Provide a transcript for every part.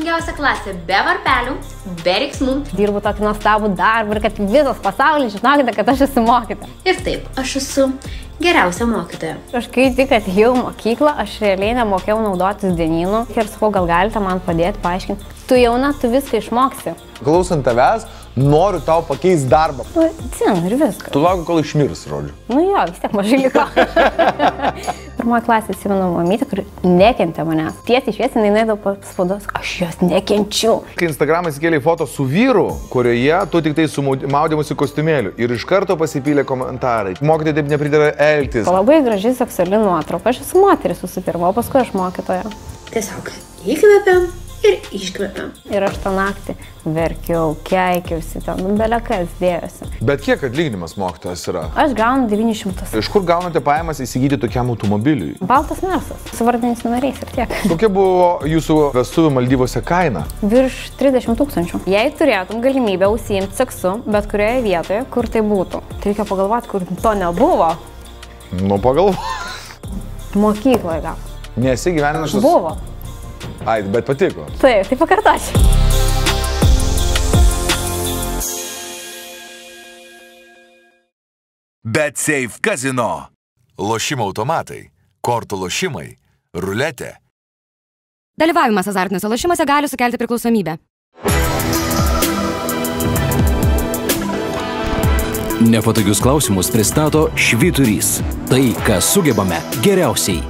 laimingiausia klasė be varpelių, be riksmų. Dirbu tokį nuostabų darbą ir kad visas pasaulis žinokite, kad aš esu mokyta. Ir taip, aš esu geriausia mokytoja. Aš kai tik atėjau mokyklą, aš realiai nemokėjau naudotis dienynu ir sakau, gal galite man padėti, paaiškinti. Tu jauna, tu viską išmoksi. Klausant tavęs, noriu tau pakeisti darbą. Nu, Cin ir viskas. Tu lauk, kol išmirs, žodžiu. Nu jo, vis tiek mažai liko. Pirmoji klasė atsimenu mamytę, kuri nekentė manęs. Tiesiai šviesiai jinai po spaudos, aš jos nekenčiu. Kai Instagram'e įsikėlė foto su vyru, kurioje tu tik tai su maudymusi kostiumėliu ir iš karto pasipylė komentarai. Mokytojai taip nepridara elgtis. Labai graži seksuali nuotrauka. Aš esu moteris visų pirma, o paskui aš mokytoja. Tiesiog įkvepiam ir iškvepiam. Ir aš tą naktį verkiau, keikiausi, ten nu, belekas dėjosi. Bet kiek atlyginimas mokytojas yra? Aš gaunu 900. Iš kur gaunate pajamas įsigyti tokiam automobiliui? Baltas mersas, su vardiniais numeriais ir tiek. Kokia buvo jūsų vestuvių Maldyvose kaina? Virš 30 tūkstančių. Jei turėtum galimybę užsiimti seksu, bet kurioje vietoje, kur tai būtų, tai reikia pagalvoti, kur to nebuvo. Nu, pagalvo. Mokykloje gal. Nesi gyvenimas. Buvo. Ai, bet patiko. Taip, tai pakartosiu. Bet Safe Casino. Lošimo automatai, kortų lošimai, ruletė. Dalyvavimas azartiniuose lošimuose gali sukelti priklausomybę. Nepatogius klausimus pristato Švyturys. Tai, ką sugebame geriausiai.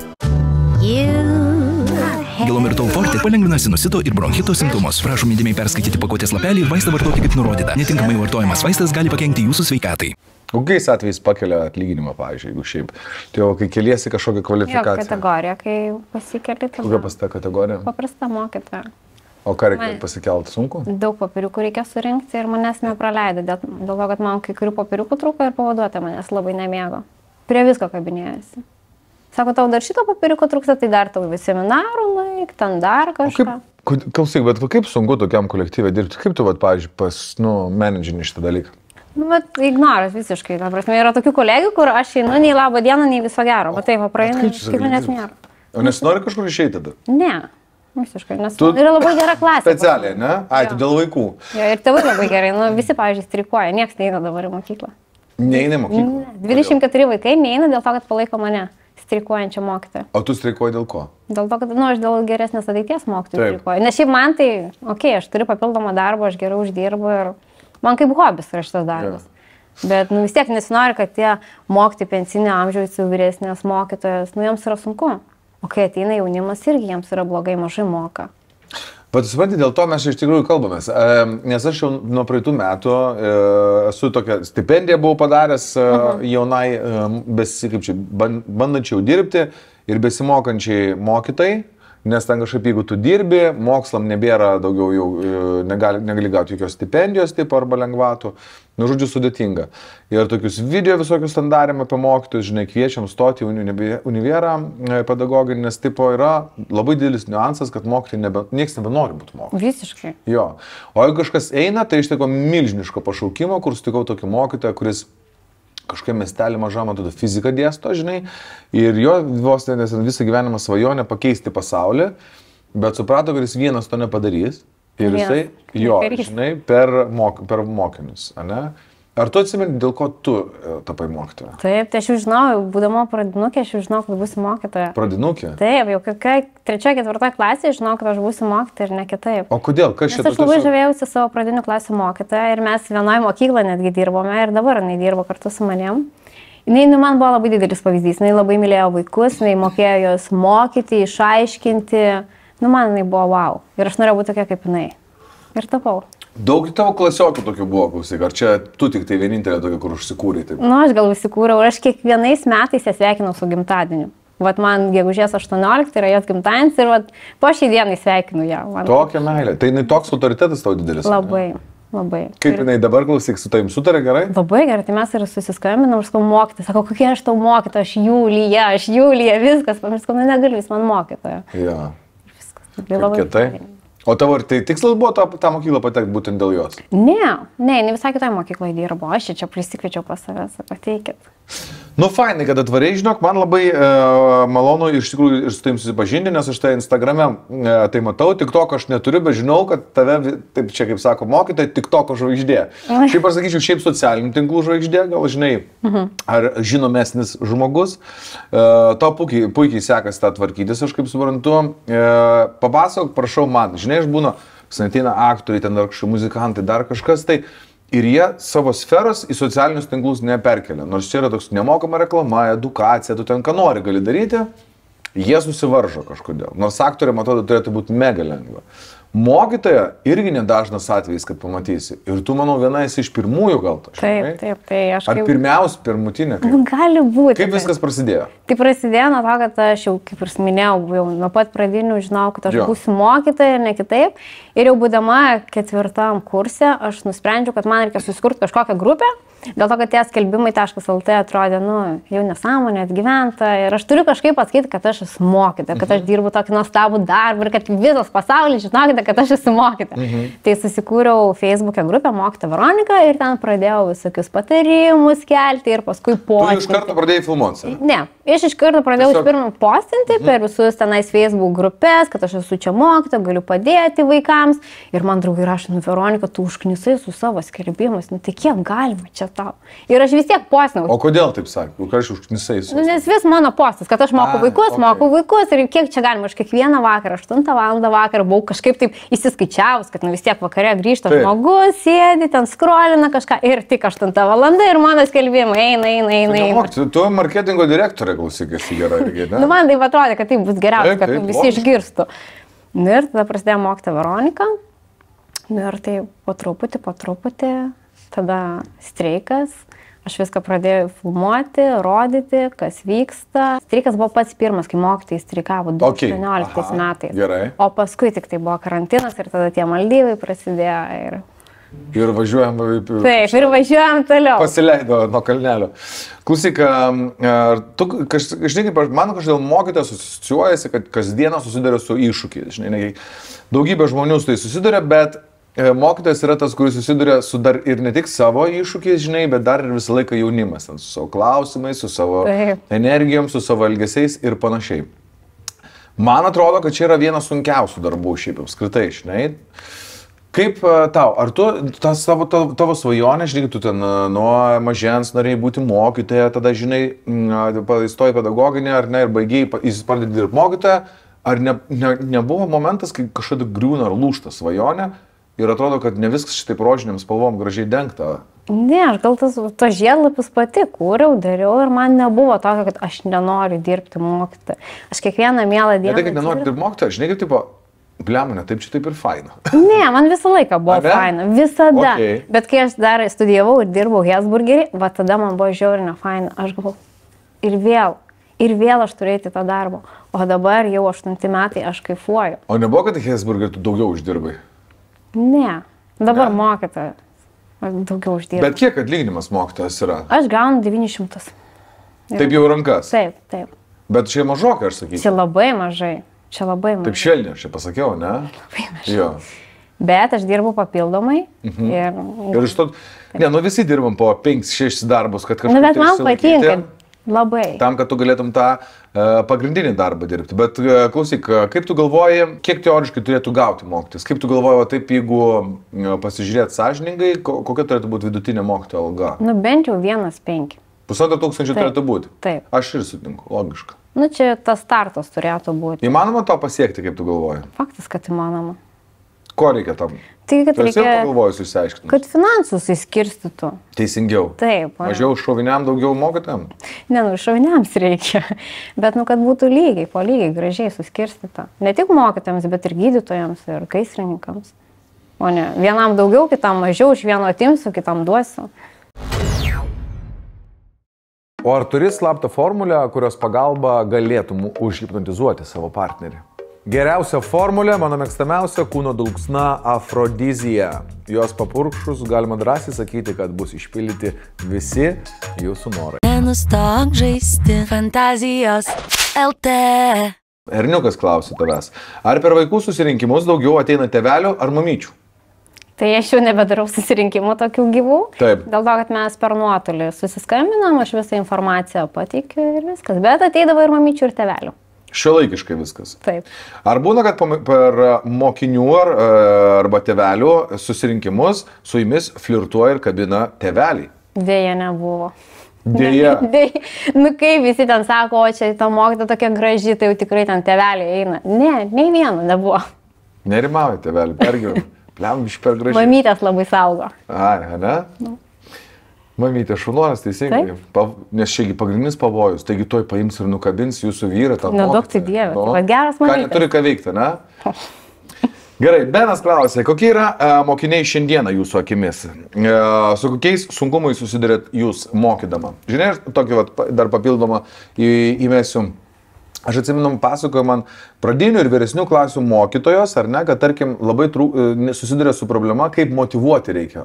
Gilomirtol Forte palengvina sinusito ir bronchito simptomus. Prašom įdėmiai perskaityti pakuotės lapelį ir vaistą vartoti kaip nurodyta. Netinkamai vartojamas vaistas gali pakengti jūsų sveikatai. Kokiais atvejais pakelia atlyginimą, pavyzdžiui, jeigu šiaip. Tai jau kai keliesi kažkokią Jo kvalifikaciją. kategorija, kai pasikeli, Kokia pas ta kategorija? paprasta mokytoja. O ką reikia pasikelti sunku? Daug papiriukų reikia surinkti ir manęs nepraleido, dėl, dėl to, kad man kai kurių papiriukų trūko ir pavaduota manęs labai nemėgo. Prie visko kabinėjasi. Sako, tau dar šito papiriuko trūksta, tai dar tau vis seminarų laik, ten dar kažką. klausyk, bet va kaip sunku tokiam kolektyvui dirbti? Kaip tu, va, pavyzdžiui, pas, nu, menedžinį šitą dalyką? Nu, bet ignoras visiškai. Ta prasme, yra tokių kolegų, kur aš einu nei labo dieną, nei viso gero. O taip, va, praeina, kaip manęs nėra. O nesinori kažkur išeiti tada? Ne, visiškai. Nes Tu- yra labai gera klasė. Specialiai, ne? Ai, tu dėl vaikų. Jo, ir tėvai labai gerai. Nu, visi, pavyzdžiui, strikuoja, niekas neina dabar į mokyklą. Neini į mokyklą. Ne, 24 vaikai neina dėl to, kad palaiko mane, streikuojančią mokytoją. O tu streikuoji dėl ko? Dėl to, kad, na, nu, aš dėl geresnės ateities mokytojų streikuoju. Nes šiaip man tai, okei, okay, aš turiu papildomą darbą, aš gerai uždirbu ir man kaip hobis yra šitas darbas. Bet, nu, vis tiek nesinori, kad tie mokyti pensinio amžiaus jau vyresnės mokytojas, nu, jiems yra sunku. O kai ateina jaunimas, irgi jiems yra blogai, mažai moka. Bet suprantate, dėl to mes iš tikrųjų kalbamės. Nes aš jau nuo praeitų metų e, esu tokią stipendiją buvau padaręs jaunai, e, besi, kaip čia, ban- bandančiai dirbti ir besimokančiai mokytai. Nes ten kažkaip, jeigu tu dirbi, mokslam nebėra daugiau jau, e, negali, negali gauti jokios stipendijos tipo arba lengvatų. Nu, žodžiu, sudėtinga. Ir tokius video visokius ten darėm apie mokytojus, žinai, kviečiam stoti į uni- univerą e, pedagoginį, nes tipo yra labai didelis niuansas, kad mokytojai nebe, niekas nebenori būti mokytojai. Visiškai. Jo. O jeigu kažkas eina, tai iš tikrųjų milžiniško pašaukimo, kur sutikau tokį mokytoją, kuris kažkokia miestelį mažą, man atrodo, fiziką dėsto, žinai, ir jo vos ten visą gyvenimą svajonė pakeisti pasaulį, bet suprato, kad jis vienas to nepadarys. Ir jisai, jo, žinai, per, mok, per mokinius, ane? Ar tu atsimeni, dėl ko tu e, tapai mokytoja? Taip, tai aš jau žinau, būdama pradinukė, aš jau žinau, kad būsiu mokytoja. Pradinukė? Taip, jau kokia trečia, ketvirta klasė, žinau, kad aš būsiu mokytoja ir ne kitaip. O kodėl? Kas čia aš labai žavėjausi savo pradinių klasių mokytoją ir mes vienoje mokykloje netgi dirbome ir dabar jinai dirbo kartu su manim. Jinai nu, man buvo labai didelis pavyzdys, jinai labai mylėjo vaikus, jinai mokėjo juos mokyti, išaiškinti. Nu, man jinai buvo wow. Ir aš norėjau būti tokia kaip jinai. Ir tapau. Daug tavo klasiokų tokių buvo, klausyk, ar čia tu tik tai vienintelė tokia, kur užsikūrė? Taip? Nu, aš gal įsikūriau ir aš kiekvienais metais ją sveikinau su gimtadieniu. Vat man gegužės 18 yra jos gimtadienis ir vat po šį dieną sveikinu ją. Man Tokia meilė. Tai jinai toks autoritetas tau didelis. ar ne? Labai, labai. Kaip Ir- jinai dabar klausyk, su tavim sutarė gerai? Labai gerai, tai mes ir susiskambinam, aš sakau, mokyti, sako, kokia aš tau mokytoja, aš Julija, aš Julija, viskas, pamiršau, nu negaliu, jis man mokytoja. Jo. Labai kietai. O tavo ir tai tikslas buvo tą, tą mokyklą patekti būtent dėl jos? Ne, ne, ne visai kitoje mokykloje dirbo, aš čia čia prisikviečiau pas save, sakau, ateikit. Nu, fainai, kad atvarai, žinok, man labai e, malonu iš tikrųjų ir su taim susipažinti, nes aš tai Instagrame e, tai matau, tik to, aš neturiu, bet žinau, kad tave, taip čia kaip sako, mokytai, tik to, žvaigždė. Šiaip aš sakyčiau, šiaip socialinių tinklų žvaigždė, gal žinai, ar žinomesnis žmogus, e, to puikiai, puikiai sekasi tą tvarkytis, aš kaip suprantu. E, papasakok, prašau man, žinai, aš būnu, sanatina aktoriai, ten dar kažkokie muzikantai, dar kažkas, tai Ir jie savo sferos į socialinius tinklus neperkelia. Nors čia yra toks nemokama reklama, edukacija, tu ten ką nori gali daryti, jie susivaržo kažkodėl. Nors aktoriam, atrodo, turėtų būti mega lengva. Mokytoja irgi nedažnas atvejis, kad pamatysi. Ir tu, manau, viena esi iš pirmųjų gal to. Taip, taip, tai aš Ar kaip... pirmiausia, pirmutinė? Kaip, Nu, gali būti. kaip viskas prasidėjo? Tai prasidėjo nuo to, kad aš jau, kaip ir minėjau, jau nuo pat pradinių žinau, kad aš Jo. būsiu mokytoja ir ne kitaip. Ir jau būdama ketvirtam kursė, aš nusprendžiau, kad man reikia susikurti kažkokią grupę. Dėl to, kad tie skelbimai.lt atrodė, nu, jau nesąmonė, atgyventa. Ir aš turiu kažkaip pasakyti, kad aš esu mokytoja, kad aš dirbu tokį nuostabų darbą ir kad visas pasaulis žinokite, kad aš esu mokytoja. Tai susikūriau Facebook'e grupę Mokytoja Veronika ir ten pradėjau visokius patarimus kelti ir paskui po... iš karto pradėjai filmuoti. Ne, aš iš karto pradėjau Tiesiog- pirmą postinti mhm. per visus tenais Facebook grupės, kad aš esu čia mokyta, galiu padėti vaikams. Ir man draugai rašo, nu Veronika, tu užknisai su savo skelbimais, nu tai kiek galima čia tau. Ir aš vis tiek postinau. O kodėl taip sakė? Ką aš užknisai su... Nu, nes vis mano postas, kad aš mokau Ai, vaikus, okei. mokau vaikus ir kiek čia galima, aš kiekvieną vakarą, 8 val. vakarą buvau kažkaip taip įsiskaičiavus, kad nu vis tiek vakare grįžta Taip. žmogus, sėdi, ten skrolina kažką ir tik 8 val. ir mano skelbimai eina, eina, eina. eina. Tu, tu marketingo direktorė klausyk, esi gera irgi, ne? Nu, man tai atrodė, kad tai bus geriausia, kad taip, visi išgirstų. Nu, ir tada prasidėjo mokyti Veronika. Nu, ir tai po truputį, po truputį, tada streikas. Aš viską pradėjau filmuoti, rodyti, kas vyksta. Streikas buvo pats pirmas, kai mokytojai streikavo Okei. 2018 Aha, metais. gerai. O paskui tik tai buvo karantinas ir tada tie maldyvai prasidėjo. Ir... Ir važiuojam. Taip, ir važiuojam toliau. Pasileido nuo kalnelio. Klausyk, tu, kaž, žinai, kaip man kažkodėl mokytojas asociuojasi, kad kasdieną susiduria su iššūkiais. Žinai, ne, daugybė žmonių su tai susiduria, bet mokytojas yra tas, kuris susiduria su dar ir ne tik savo iššūkiais, žinai, bet dar ir visą laiką jaunimas, ten, su savo klausimais, su savo Taip. energijom, su savo elgesiais ir panašiai. Man atrodo, kad čia yra vienas sunkiausių darbų šiaip apskritai, žinai. Kaip e, tau, ar tu tą savo, tavo, tavo svajonę, žinai, tu ten e, nuo mažens norėjai būti mokytoja, tada, žinai, įstojai pedagoginę ar ne, ir baigiai, jis pradedi dirbti mokytoja, ar ne, ne, nebuvo momentas, kai kažkada griūna ar lūšta svajonė ir atrodo, kad ne viskas šitaip rožiniam spalvom gražiai dengta. Ne, aš gal tas, tos žiedlapius pati kūriau, dariau ir man nebuvo tokio, kad aš nenoriu dirbti mokytoją. Aš kiekvieną mielą Ne dieną. tai, kad nenori dirbti mokytoja, žinai, kaip tipo, blemonė, taip čia taip ir faina. Ne, man visą laiką buvo Ar ne? faina, visada. Okei. Bet kai aš dar studijavau ir dirbau Hesburgerį, va tada man buvo žiauriai ne faina. Aš galvoju, ir vėl, ir vėl aš turėjau tą darbą. O dabar jau aštunti metai aš kaifuoju. O nebuvo, kad Hesburger tu daugiau uždirbai? Ne, dabar Ne? mokytoja. Daugiau uždirbu. Bet kiek atlyginimas mokytojas yra? Aš gaunu 900. Taip jau rankas. Taip, taip. Bet čia mažokai, aš sakyčiau. Čia labai mažai. Čia labai mažai. Taip švelniai aš čia pasakiau, ne? Jo. Bet aš dirbu papildomai. Mhm. Ir, Ir iš to, ne, nu visi dirbam po 5-6 darbus, kad kažkas. nu, bet man patinka. Labai. Tam, kad tu galėtum tą uh, pagrindinį darbą dirbti. Bet uh, klausyk, uh, kaip tu galvoji, kiek teoriškai turėtų gauti mokytis? Kaip tu galvoji, o taip, jeigu pasižiūrėt sąžiningai, ko, kokia turėtų būti vidutinė mokytojo alga? Nu bent jau vienas penki. Pusantro tūkstančio Taip. turėtų būti. Taip. Aš ir sutinku, logiška. Nu čia tas startas turėtų būti. Įmanoma to pasiekti, kaip tu galvoji? Faktas, kad įmanoma. Ko reikia tam? Tai, kad reikia, pagalvojus išsiaiškinti. kad finansus įskirstytų. Teisingiau. Taip. o- Mažiau šoviniam, daugiau mokytam. Ne, nu, šauniams reikia. Bet, nu, kad būtų lygiai, po lygiai, gražiai suskirstyta. Ne tik mokytojams, bet ir gydytojams, ir gaisrininkams. O ne, vienam daugiau, kitam mažiau, iš vieno atimsiu, kitam duosiu. O ar turi slaptą formulę, kurios pagalba galėtum užhipnotizuoti savo partnerį? Geriausia formulė, mano mėgstamiausia kūno dulksna afrodizija. Jos papurkšus galima drąsiai sakyti, kad bus išpildyti visi jūsų norai. Nenustok žaisti fantazijos LT. Erniukas klausia tavęs, ar per vaikų susirinkimus daugiau ateina tevelių ar mamyčių? Tai aš jau nebedarau susirinkimų tokių gyvų. Taip. Dėl to, kad mes per nuotolį susiskambinam, aš visą informaciją pateikiu ir viskas. Bet ateidavo ir mamyčių ir tevelių. Šiuolaikiškai viskas. Taip. Ar būna, kad per mokinių ar, e, arba tevelių susirinkimus su jumis flirtuoja ir kabina teveliai? Dėja nebuvo. Dėja. Dėja. Nu kaip visi ten sako, o čia ta mokyta tokia graži, tai jau tikrai ten teveliai eina. Ne, nei vieno nebuvo. Nerimauja teveliai, pergyvenu. Pliam, iš per gražiai. Mamytės labai saugo. Ai, ne? Mamytė šunuolas, teisingai. Pa, nes šiaigi pagrindinis pavojus, taigi tuoj paims ir nukabins jūsų vyrą. duok mokytoją. tai Dieve, Nu. tai va geras Ką mamytės. neturi ką veikti, ne? Gerai, Benas klausė, kokie yra e, mokiniai šiandieną jūsų akimis? E, su kokiais sunkumais susidurėt jūs mokydama? Žinai, tokį vat, dar papildomą į- įmesiu. Aš atsimenu, pasakoju man pradinių ir vyresnių klasių mokytojos, ar ne, kad tarkim labai trū, e, susiduria su problema, kaip motivuoti reikia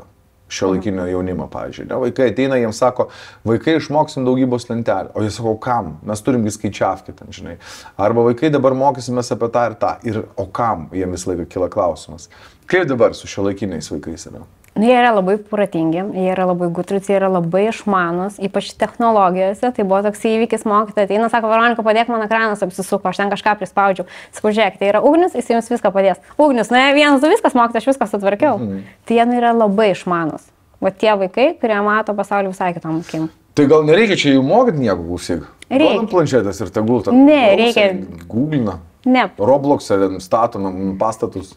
šio laikinio jaunimo, pavyzdžiui. Ne, vaikai ateina, jiems sako, vaikai išmoksim daugybos lentelę. O jie sako, kam? Mes turim vis skaičiavkį ten, žinai. Arba vaikai dabar mokysimės apie tą ir tą. Ir o kam? Jiems visą laiką kyla klausimas. Kaip dabar su šio laikiniais vaikais yra? Nu, jie yra labai protingi, jie yra labai gutrus, jie yra labai išmanus, ypač technologijose. Tai buvo toks įvykis mokytojas. Ateina, sako, Veronika, padėk man ekranas apsisuko, aš ten kažką prispaudžiau. Sakau, žiūrėk, tai yra ugnis, jis jums viską padės. Ugnis, na, vienas, du viskas mokytas, aš viską sutvarkiau. Mhm. Tai jie nu, yra labai išmanus. Va tie vaikai, kurie mato pasaulį visai kitom akim. Tai gal nereikia čia jų mokyti nieko klausyk? Reikia. Planšetės ir tegul tą. Ne, reikia. Googlina. Ne, Roblox'e ten statom pastatus.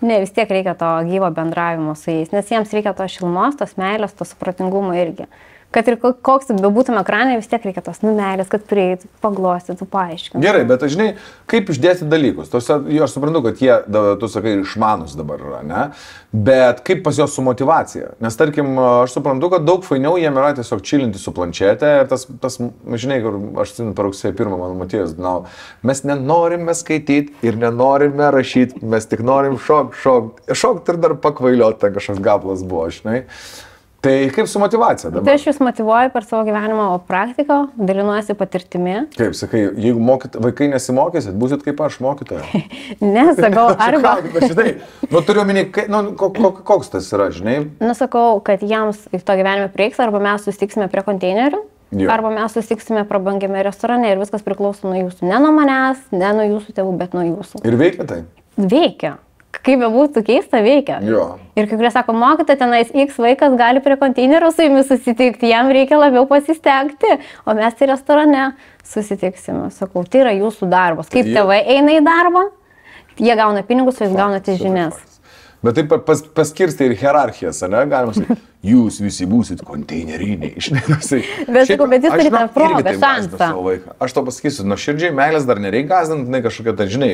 ne, vis tiek reikia to gyvo bendravimo su jais, nes jiems reikia to šilumos, tos meilės, to supratingumo irgi. Kad ir ko- koks bebūtum ekranai, vis tiek reikia tos numelės, kad prieitų, paglostytų, paaiškintų. Gerai, bet žinai, kaip išdėsti dalykus. Tose, jo, aš suprantu, kad jie, tu sakai, išmanus dabar yra, ne? Bet kaip pas juos su motivacija? Nes tarkim, aš suprantu, kad daug fainiau jiem yra tiesiog čilinti su planšetė ir tas, tas žinai, kur aš atsimenu per rugsėjo pirmą mano Matijas, na, mes nenorime skaityti ir nenorime rašyti, mes tik norim šok, šok, šok ir dar pakvailioti, ten kažkoks gablas buvo, žinai. Tai kaip su motivacija Tai dabar? aš jūs motivuoju per savo gyvenimo praktiką, dalinuosi patirtimi. Kaip sakai, jeigu mokyt, vaikai nesimokysit, būsit kaip aš mokytoja. Nesakau, arba... Ką, žinai, nu turiu minį, nu, ko- ko- koks tas yra, žinai. Nusakau, kad jiems to gyvenime prieiks, arba mes susitiksime prie konteinerių, Jo. arba mes susitiksime prabangiame restorane ir viskas priklauso nuo jūsų. Ne nuo manęs, ne nuo jūsų tėvų, bet nuo jūsų. Ir veikia tai. Veikia. Kaip bebūtų keista, veikia. Jo. Ir kai kurie sako, mokyta, tenais X vaikas gali prie konteinerio su jumis susitikti, jam reikia labiau pasistengti, o mes tai restorane susitiksime. Sakau, tai yra jūsų darbas. Kaip tėvai eina į darbą, jie gauna pinigus, o jūs gaunate žinias. Bet taip pat pas, paskirsti ir hierarchijas, ne? Galima sakyti, jūs visi būsit konteineriniai. Tasai. Bet sakau, bet Aš, turite žinok, progą, šansą. Aš to pasakysiu, nuo širdžiai meilės dar nereikia gazdinti, ne kažkokia, tai žinai,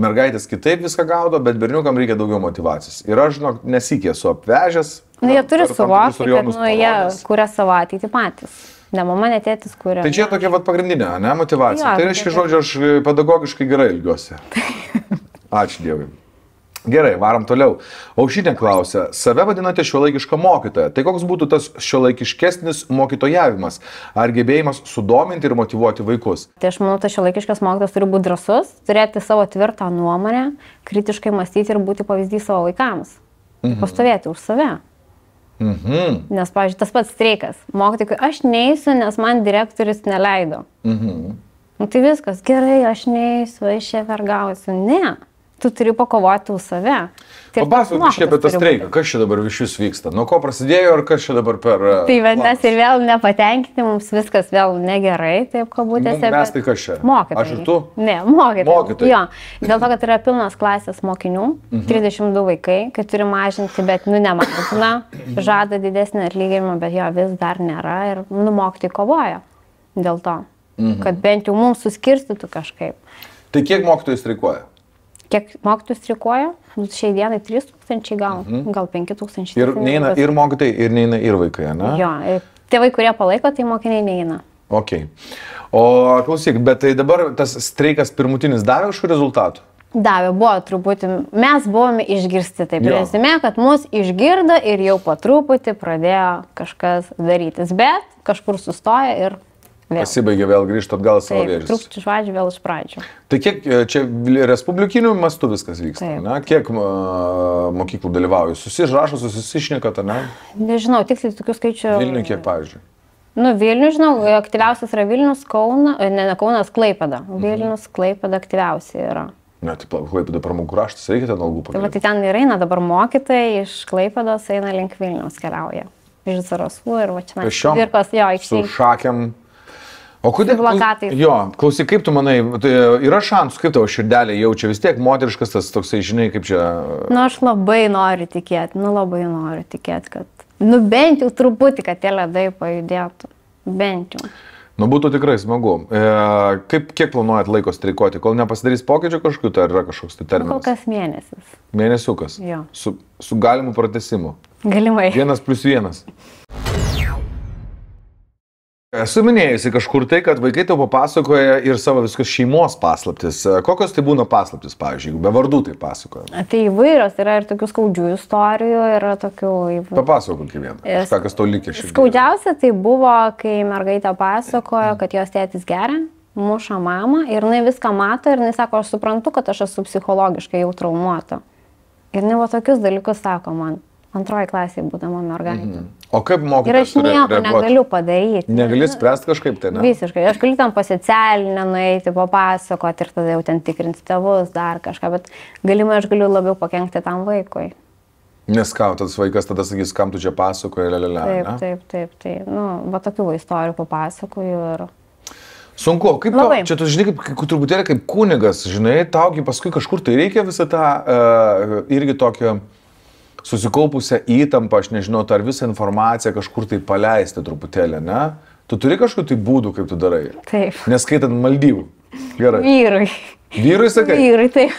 mergaitės kitaip viską gaudo, bet berniukam reikia daugiau motivacijos. Ir aš, žinok, nesikė esu apvežęs. Nu, jie turi suvokti, kad nu, jie kuria savo ateitį patys. Ne mama, ne tėtis kuria. Tai čia tokia vat pagrindinė, ne, motivacija. Jo, tai reiškia, žodžiu, aš e, pedagogiškai gerai ilgiuosi. Ačiū Dievui. Gerai, varom toliau. Aušinė klausia, save vadinate šiuolaikišką mokytoją. Tai koks būtų tas šiuolaikiškesnis mokytojavimas? Ar gebėjimas sudominti ir motivuoti vaikus? Tai aš manau, tas šiolaikiškas mokytas turi būti drasus, turėti savo tvirtą nuomonę, kritiškai mąstyti ir būti pavyzdys savo vaikams. Mhm. Pastovėti už save. Mhm. Nes, pavyzdžiui, tas pats streikas. Mokytojai, aš neįsiu, nes man direktorius neleido. Mhm. Nu, tai viskas, gerai, aš neįsiu, aš čia vergausiu. Ne, tu turi pakovoti už save. Tai tas kažkiek apie tą streiką. Kas čia dabar iš jūs vyksta? Nuo ko prasidėjo ir kas čia dabar per... e, Tai vadinasi, ir vėl nepatenkinti, mums viskas vėl negerai, taip kabutėse. Mes tai kas čia? Mokytojai. Aš ir tu? Ne, mokytojai. Mokytojai. Jo, dėl to, kad yra pilnas klasės mokinių, mhm. 32 vaikai, kad turi mažinti, bet, nu, nemažina, žada didesnį atlyginimą, bet jo vis dar nėra ir, nu, mokytojai kovoja dėl to, mhm. kad bent jau mums suskirstytų kažkaip. Tai kiek mokytojai streikuoja? Kiek mokytojų strikuoja? Nu, Šiai dienai 3000 gal, mhm. gal 5000. Ir neina ir mokytojai, ir neina ir vaikai, ne? Jo, tėvai, kurie palaiko, tai mokiniai neina. Ok. O klausyk, bet tai dabar tas streikas pirmutinis davė kažkokių rezultatų? Davė, buvo truputį, mes buvome išgirsti, taip, rezime, kad mus išgirdo ir jau po truputį pradėjo kažkas darytis, bet kažkur sustoja ir. Pasibaigė vėl grįžti atgal savo vėžes. truputį iš pradžių, vėl iš pradžių. Tai kiek e, čia respublikiniu mastu viskas vyksta? Taip. Ne? Kiek mokyklų dalyvauja? Susižrašo, susišnekat, ne? Nežinau, tiksliai tokių skaičių. Vilniui kiek, pavyzdžiui? Nu, Vilnius, žinau, aktyviausias yra Vilnius, Kauna, e, ne, ne Kaunas, Klaipada. Vilnius, Klaipada aktyviausiai yra. Ne, tai klaipėda pramogų raštas, reikia ten algų Tai va, pakelti. tai ten ir eina dabar mokytojai iš Klaipados, eina link Vilnius keliauja. Iš Zarasų ir va čia. Pėsčiom? Dirkos, jo, Su aikštėje. O kodėl? Su plakatais. Jo, klausyk, kaip tu manai, tai yra šansų, kaip tavo širdelė jaučia, vis tiek moteriškas tas toksai, žinai, kaip čia... Nu, aš labai noriu tikėti, nu labai noriu tikėti, kad, nu bent jau truputį, kad tie ledai pajudėtų. Bent jau. Nu, būtų tikrai smagu. E, kaip, kiek planuojat laiko streikuoti, kol nepasidarys pokyčių kažkokiu, tai yra kažkoks tai Nu, Kol terminas? kas mėnesis. Mėnesiukas. Jo. Su, su galimu pratesimu. Galimai. Vienas plus vienas. Esu minėjusi kažkur tai, kad vaikai tau papasakoja ir savo viskas šeimos paslaptis. Kokios tai būna paslaptis, pavyzdžiui, jeigu be vardų tai pasakoja? Tai įvairios yra ir tokių skaudžių istorijų, yra tokių įvairių. Papasakok kokį vieną. Es- Ką kas tau likė šiandien? Skaudžiausia tai buvo, kai mergaitė pasakojo, kad jos tėtis geria, muša mamą ir jinai viską mato ir jinai sako, aš suprantu, kad aš esu psichologiškai jau traumuota. Ir jinai va tokius dalykus sako man, antroji klasėje būdama mergaitė. O kaip Ir mokytojas aš nieko reaguoti? negaliu padaryti. Negali spręsti kažkaip tai, ne? Visiškai. Aš galiu tam pasicialinę nueiti, papasakoti ir tada jau ten tikrinti tėvus, dar kažką, bet galimai aš galiu labiau pakengti tam vaikui. Nes ką, tas vaikas tada sakys, kam tu čia pasakoji, lelelė. Taip, ne? taip, taip. taip. Nu, va tokių istorijų papasakoju ir... Sunku, o kaip tau, Labai. čia tu žinai, kaip, truputėlį kaip kunigas, žinai, taugi paskui kažkur tai reikia visą tą uh, irgi tokią susikaupusią įtampą, aš nežinau, ar visą informaciją kažkur tai paleisti truputėlį, ne? Tu turi kažkokiu tai būdų, kaip tu darai. Taip. Neskaitant maldyvų. Gerai. Vyrai. Vyrui sakai, Vyrai, taip.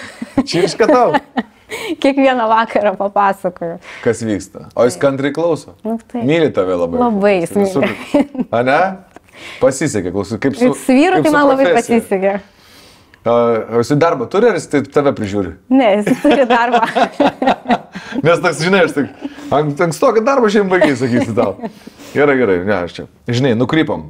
čia iškatau, Kiekvieną vakarą papasakoju. kas vyksta. O jis kantriai klauso. Nu, taip. Myli tave labai. Labai jis myli. A ne? Pasisekė, klausyk, kaip su... Su vyru tai man labai pasisekė. O jis darbą turi ar jis tai tave prižiūri? Ne, jis turi darbą. Nes toks, žinai, aš tik, ankstokį darbą šiandien baigiai, sakysiu tau. Gerai, gerai, ne, aš čia. Žinai, nukrypom.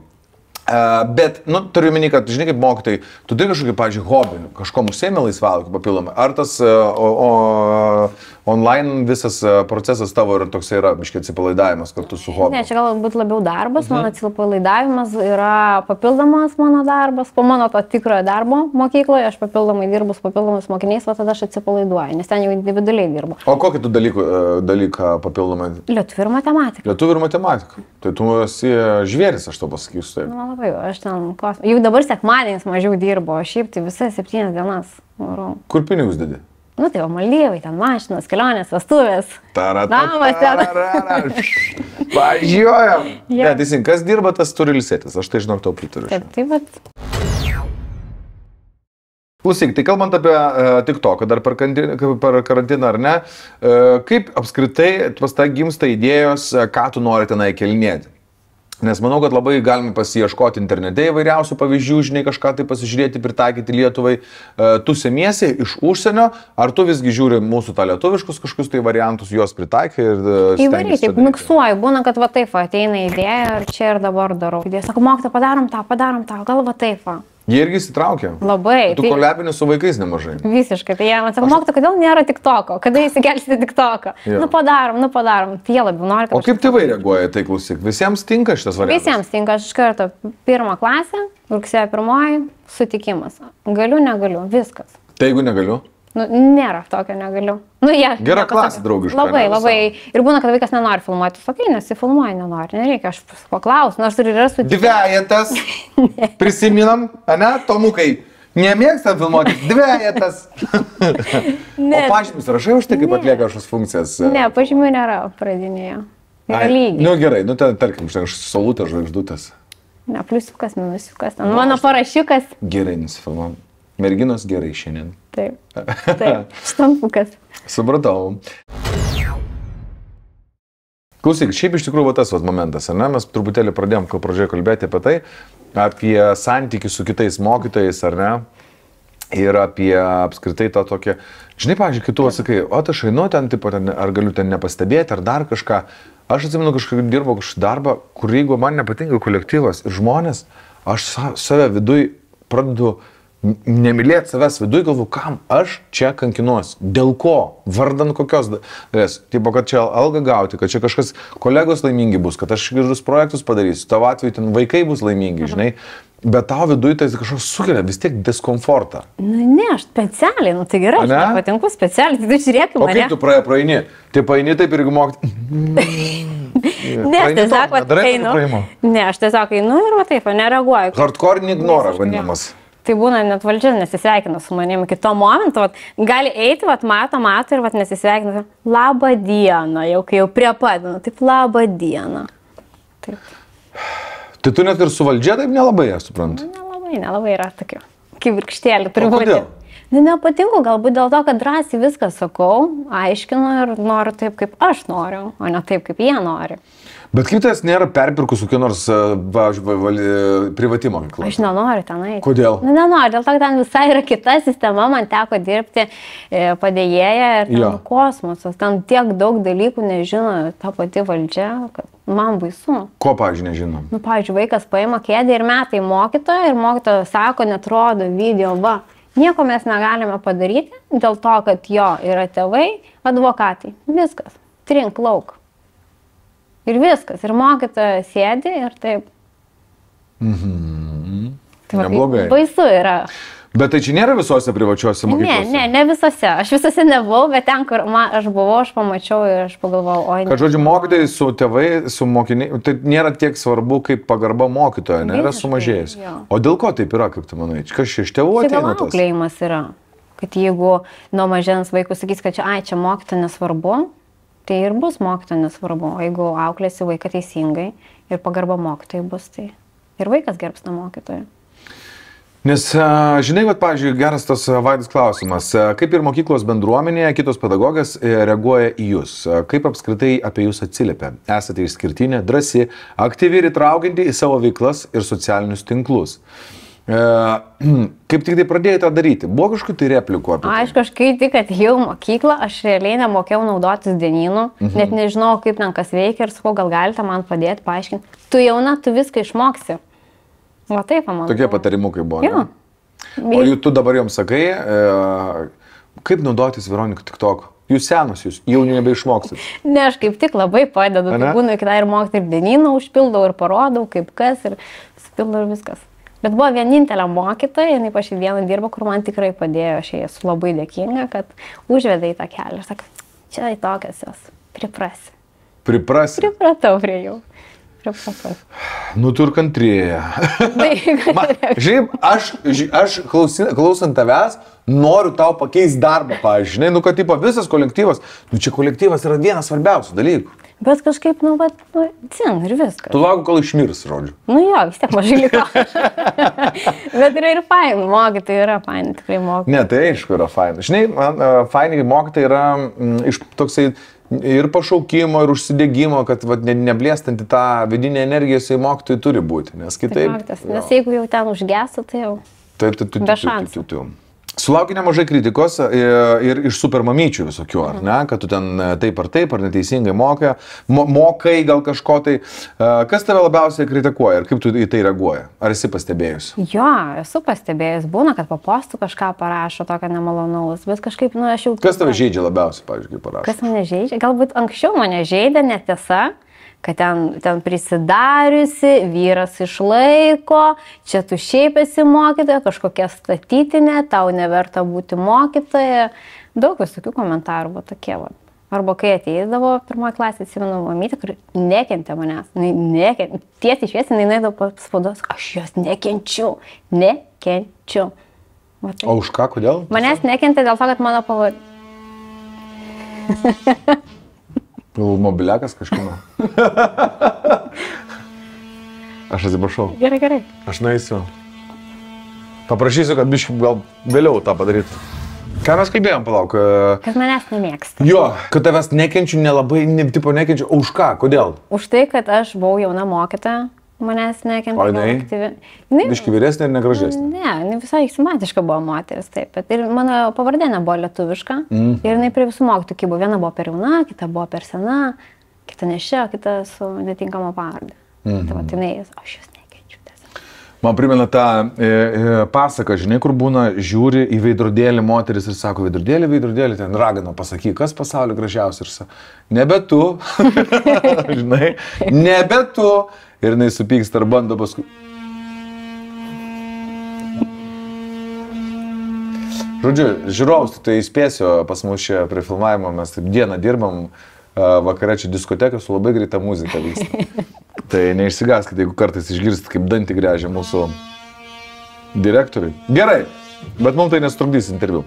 Uh, bet, nu, turiu minį, kad, žinai, kaip mokytai, tu turi kažkokį, pavyzdžiui, hobį, kažko užsėmė laisvalaikiu papildomai. Ar tas uh, o, o, online visas procesas tavo ir toks yra, biškiai atsipalaidavimas kartu su hobiu? Ne, čia galbūt labiau darbas, Mhm. mano atsipalaidavimas yra papildomas mano darbas, po mano to tikrojo darbo mokykloje, aš papildomai dirbu su papildomais mokiniais, o tada aš atsipalaiduoju, nes ten jau individualiai dirbu. O kokį tu dalykų, dalyką papildomai? Lietuvių ir matematika. Lietuvių ir matematika. Tai tu esi žvėris, aš to pasakysiu taip. Nu, labai, aš ten, kos... jau dabar sekmadieniais mažiau dirbu, o šiaip tai visas septynias dienas. varau. Kur pinigus dedi? Nu, tai o Maldyvai, ten mašinas, kelionės, vestuvės. Namas ten. Važiuojam. Jo. Ne, teisingai, kas dirba, tas turi ilsėtis. Aš tai žinok, tau pritariu. Taip, taip, bet Klausyk, tai kalbant apie uh, TikToką dar per, kanti- per karantiną ar ne, uh, kaip apskritai pas tą gimsta idėjos, uh, ką tu nori tenai kelinėti? Nes manau, kad labai galime pasieškoti internete įvairiausių pavyzdžių, žinai, kažką tai pasižiūrėti, pritaikyti Lietuvai. E, Tu semiesi iš užsienio, ar tu visgi žiūri mūsų tą lietuviškus kažkokius tai variantus, juos pritaikai ir... e, įvairiai, taip miksuoju, būna, kad va taip ateina idėja ir čia ir dabar darau. Idėja sako, mokyta, padarom tą, padarom tą, gal va taip va. Jie irgi įsitraukia. Labai. Tu tai- kolebini su vaikais nemažai. Visiškai. Tai jie man sako, mokyta, kodėl nėra tik toko, kada įsikelsite tik toko. Jo. Nu padarom, nu padarom. Tai jie labiau nori, O kaip tėvai reaguoja, tai klausyk, visiems tinka šitas variantas? Visiems tinka, aš iš karto pirmą klasę, rugsėjo pirmoji, sutikimas. Galiu, negaliu, viskas. Tai jeigu negaliu? Nu, nėra tokio negaliu. Nu, jie, Gera nepasako. klasė draugiška, Labai, ne, labai. Ir būna, kad vaikas nenori filmuoti. Sakai, nesifilmuoji, nenori, nereikia, aš paklausiu, nors ir yra sutikimas. Dvejetas. Prisiminam, ne, Tomukai. Nemėgstam filmuoti. Dvejetas. Ne. O pažymis rašai už tai, kaip atlieka šios funkcijas? Ne, pažymių nėra pradinėje. Ai, lygiai. Nu gerai, nu ten, tarkim, štai aš saulutė žvaigždutės. Ne, pliusiukas, minusiukas. Ten mano parašiukas. Gerai nusifilmam. Merginos gerai šiandien. Taip. Taip. Štampukas. Supratau. Klausyk, šiaip iš tikrųjų va tas vat momentas, ar ne? Mes truputėlį pradėjom pradžioje kalbėti apie tai, apie santykių su kitais mokytojais, ar ne? Ir apie apskritai tą tokią, žinai, pažiūrėk, kitų atsakai, o tai aš einu ten, tipo, ten, ar galiu ten nepastebėti, ar dar kažką. Aš atsimenu, kažkaip dirbau kažkokį darbą, kur jeigu man nepatinka kolektyvas ir žmonės, aš sa- save viduj pradedu n- nemylėti savęs viduj, galvoju, kam aš čia kankinuosi, dėl ko, vardan kokios dalies. Tipo, kad čia algą gauti, kad čia kažkas kolegos laimingi bus, kad aš gerus projektus padarysiu, tavo atveju ten vaikai bus laimingi, žinai. Bet tau viduj tai kažkas sukelia vis tiek diskomfortą. Nu, ne, aš specialiai, nu tai gerai, aš Ane? tau patinku specialiai, tai tu žiūrėk mane. kaip tu praeini, praeini? Tai paini taip ir mokyti. Ne, aš tiesiog, einu. Ne, aš tiesiog einu ir va taip, nereaguoju. Hardcore Visiškai. vadinamas. Tai būna net valdžia nesisveikina su manimi iki to momento, vat, gali eiti, vat, mato, mato ir vat, nesisveikina. Labą dieną, jau kai jau prie padino, taip labą dieną. Taip, Tai tu net ir su valdžia taip nelabai, aš suprantu. nelabai, nelabai yra tokių. Kaip virkštėlį turi būti. Ne, nepatinku, galbūt dėl to, kad drąsiai viską sakau, aiškinu ir noriu taip, kaip aš noriu, o ne taip, kaip jie nori. Bet kitas nėra perpirkus kokiu nors va, va, privati mokykla. Aš nenoriu ten eiti. Kodėl? Nu, nenoriu, dėl to, kad ten visai yra kita sistema, man teko dirbti e, padėjėję ir ten Jo. kosmosas, ten tiek daug dalykų nežino ta pati valdžia, kad man baisu. Ko, pavyzdžiui, nežinom. Nu, pavyzdžiui, vaikas paima kėdę ir metai mokytoją ir mokytojas sako, net rodo video, va, nieko mes negalime padaryti dėl to, kad jo yra tėvai, advokatai, viskas, trink lauk. Ir viskas, ir mokytojas sėdi ir taip. Tai va, tai Neblogai. Baisu yra. Bet tai čia nėra visose privačiose Ne, mokyklose. ne, ne visose. Aš visose nebuvau, bet ten, kur man, aš buvau, aš pamačiau ir aš pagalvojau, oi, Kad, žodžiu, mokytojai su tėvai, su mokiniai, tai nėra tiek svarbu, kaip pagarba mokytojo, nėra jo. O dėl ko taip yra, kaip tu manai? Kas čia iš tėvų Tai ateina tas? auklėjimas yra. Kad jeigu nuo mažens vaikų sakys, kad čia, ai, čia mokyto nesvarbu, tai ir bus mokyto nesvarbu. O jeigu auklėsi vaiką teisingai ir pagarba mokytojai bus, tai ir vaikas gerbs tą mokytoją. Nes, žinai, kad, pavyzdžiui, geras tas vaidas klausimas. Kaip ir mokyklos bendruomenėje, kitos pedagogės e, reaguoja į jūs? Kaip apskritai apie jūs atsiliepia? Esate išskirtinė, drasi, aktyvi ir įtraukianti į savo veiklas ir socialinius tinklus. E, Kaip tik tai pradėjote tą daryti? Buvo kažkokių tai replikų apie tai? Aišku, aš kai tik atėjau mokyklą, aš realiai nemokėjau naudotis dienynu, mhm. net nežinau, kaip ten kas veikia ir sakau, gal galite man padėti, paaiškinti. Tu jauna, tu viską išmoksi. Va taip, man. Tokie patarimukai buvo. Jo. ne? O jų tu dabar joms sakai, e, kaip naudotis Veronika TikTok? Jūs senos, jūs jau nebeišmoksit. Ne, aš kaip tik labai padedu. Tai būna, kai ir mokyti ir dienyną užpildau ir parodau, kaip kas ir supildau ir viskas. Bet buvo vienintelė mokytoja, jinai pašį dieną dirbo, kur man tikrai padėjo, aš jai esu labai dėkinga, kad užvedė į tą kelią. Ir sakai, čia į tokias jos, priprasi. Priprasi. Pripratau prie jų. Pripratau. Nu, tu ir kantrėja. Žiūrėk, aš, aš klausi- klausant tavęs, noriu tau pakeisti darbą, pavyzdžiui. Žinai, nu, kad tipo, visas kolektyvas, nu čia kolektyvas yra vienas svarbiausių dalykų. Bet kažkaip, nu, bet, nu, cin ir viskas. Tu lauk, kol išmirs, žodžiu. Nu jo, vis tiek mažai liko. bet yra ir fainų, mokytojai yra fainų, tikrai mokytojai. Ne, tai aišku yra faina. Žinai, man uh, fainai mokytai yra mm, iš toksai ir pašaukimo, ir užsidėgymo, kad vat, ne, neblėstanti tą vidinę energiją jisai mokytojai turi būti. Nes Tai kitaip... faktas, Nes jeigu jau ten užgesų, tai jau. Taip, taip. Be taip, taip, šansų. taip, taip. Sulaukia nemažai kritikos e, ir iš supermamyčių visokių, ar ne, kad tu ten e, taip ar taip, ar neteisingai mokai, mo, mokai gal kažko tai. E, Kas tave labiausiai kritikuoja ir kaip tu į tai reaguoji? Ar esi pastebėjus? Jo, esu pastebėjęs, būna, kad po postų kažką parašo tokio nemalonaus, bet kažkaip, nu, aš jau... Kas tave žaidžia labiausiai, pavyzdžiui, kaip parašai? Kas mane žaidžia? Galbūt anksčiau mane žaidė netiesa, kad ten, ten prisidariusi, vyras išlaiko, čia tu šiaip esi mokytoja, kažkokia statytinė, tau neverta būti mokytoja. Daug visokių komentarų buvo tokie. Va. Arba kai ateidavo pirmoji klasė, atsimenu, mamytė, kuri nekentė manęs, nekentė, tiesiai šviesiai, jinai eidavo spaudos, aš jos nekenčiu, nekenčiu. Va taip. O už ką, kodėl? Manęs nekentė dėl to, kad mano pavardė. Mobiliakas kažkino. Aš atsiprašau. Gerai, gerai. Aš naisiu. Paprašysiu, kad biškai gal vėliau tą padarytų. Ką mes kalbėjom, palauk. e, Kad manęs nemėgsta. Jo, kad tavęs nekenčiu, nelabai, ne, tipo nekenčiu. O už ką? Kodėl? Už tai, kad aš buvau jauna mokytoja, manęs nekentė. O jinai? aktyvi. Jinai- Biški vyresnė ir negražesnė. Ne, jinai visai simpatiška buvo moteris, taip. Bet ir mano pavardė nebuvo lietuviška. Mhm. Ir jinai prie visų mokytojų kibo. Viena buvo per jauna, kita buvo per sena, kita nešia, kita su netinkama pavardė. Mhm. Tai va, jinai, aš jos nekenčiu. tiesiog. Man primena tą e, e, pasaką, žinai, kur būna, žiūri į veidrodėlį moteris ir sako, veidrodėlį, veidrodėlį, ten ragino, pasakyk, kas pasaulio gražiausia ir sako, nebe tu, žinai, nebe tu. Ir jinai supyksta ir bando paskui. Žodžiu, žiūrovus, tai įspėsiu, pas mus čia prie filmavimo mes taip dieną dirbam, a, vakare čia diskoteka su labai greita muzika vyksta. tai neišsigaskite, jeigu kartais išgirsit, kaip dantį grežia mūsų direktoriui. Gerai, bet mums tai nestrukdys interviu.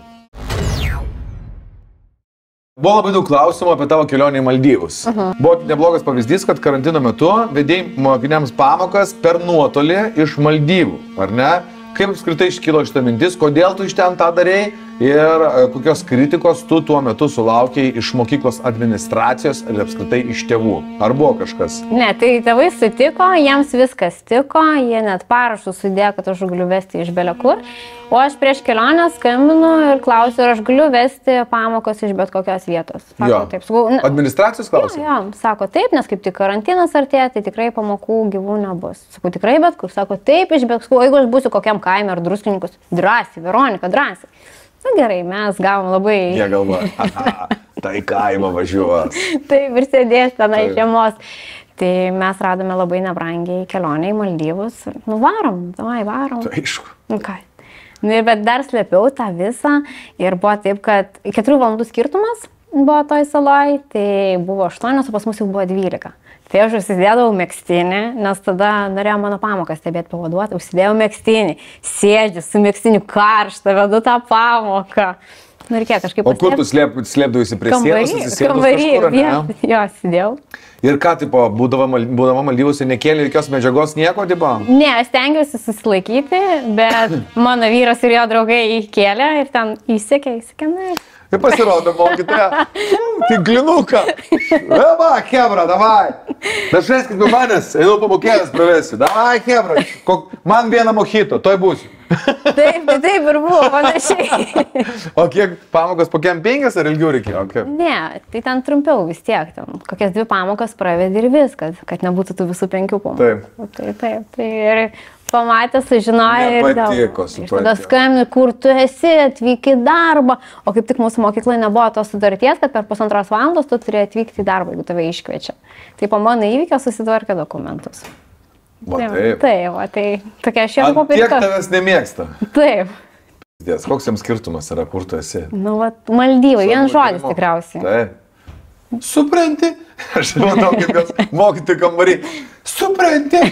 Buvo labai daug klausimų apie tavo kelionę į Maldyvus. Uh -huh. Buvo neblogas pavyzdys, kad karantino metu vedėjai mokiniams pamokas per nuotolį iš Maldyvų, ar ne? Kaip apskritai iškilo šitą mintis, kodėl tu iš ten tą darėjai ir e, kokios kritikos tu tuo metu sulaukiai iš mokyklos administracijos ir apskritai iš tėvų? Ar buvo kažkas? Ne, tai tėvai sutiko, jiems viskas tiko, jie net parašus sudėjo, kad aš galiu vesti iš belekur. O aš prieš kelionę skambinu ir klausiu, ar aš galiu vesti pamokos iš bet kokios vietos. Sako, Jo. taip, sakau, ne, Administracijos Jo, klausimas? jo, sako taip, nes kaip tik karantinas artėja, tai tikrai pamokų gyvų nebus. Sakau, tikrai bet kur, sako taip, iš bet kur, jeigu aš būsiu kokiam kaime ar druskininkus, drąsiai, Veronika, drąsiai. Na gerai, mes gavom labai... Jie galvoja, "Aha, tai kaimo važiuos. Taip, ir sėdės tenai žiemos. Tai mes radome labai nebrangiai kelionę į Maldyvus. Nu varom, davai varom. Tai aišku. Nu ką. Nu, ir bet dar slėpiau tą visą ir buvo taip, kad 4 valandų skirtumas buvo toj saloj, tai buvo 8, o pas mus jau buvo 12. Tai aš užsidėdavau mėgstinį, nes tada norėjau mano pamokas stebėti pavaduoti, užsidėjau mėgstinį, sėdžiu su mėgstiniu karštą, vedu tą pamoką. Nu kiek kažkaip O kur tu slėp, slėpdavaisi prie sienos? Kambarį, kambarį, jo, sėdėjau. Ir ką, tipo, būdama, būdama Maldyvose, nekėlė jokios medžiagos, nieko, tipo? Ne, aš stengiausi susilaikyti, bet mano vyras ir jo draugai įkėlė ir ten įsikė, įsikė, na. ir- Ir pasirodo, mokytoja, tinklinuką. Eva, Hebra, davai. Dažnai kaip manęs, einu pamokėlės pravesiu. Davai, Hebra, kok, man vieną mokyto, toj būsiu. Taip, tai taip ir buvo panašiai. O kiek pamokos, po kiek penkias ar ilgiau reikėjo? Okay. Ne, tai ten trumpiau vis tiek, ten kokias dvi pamokas pravedi ir viskas, kad nebūtų tų visų penkių pamokų. Taip. Tai taip, tai ir pamatė, sužinojo ir Tai aš Tada supratau. skambinu, kur tu esi, atvyk į darbą. O kaip tik mūsų mokykloje nebuvo tos sutarties, kad per pusantros valandos tu turi atvykti į darbą, jeigu tave iškviečia. Tai po mano įvykio susitvarkė dokumentus. Va, Tai- taip. Taip, va, tai tokia šiandien Ant tiek popierka. tavęs nemėgsta. Taip. Dės, koks jiems skirtumas yra, kur tu esi? Nu, va, Maldyvai, vienas žodis tikriausiai. Taip. Supranti? Aš matau, kaip jos mokyti kambarį. Supranti?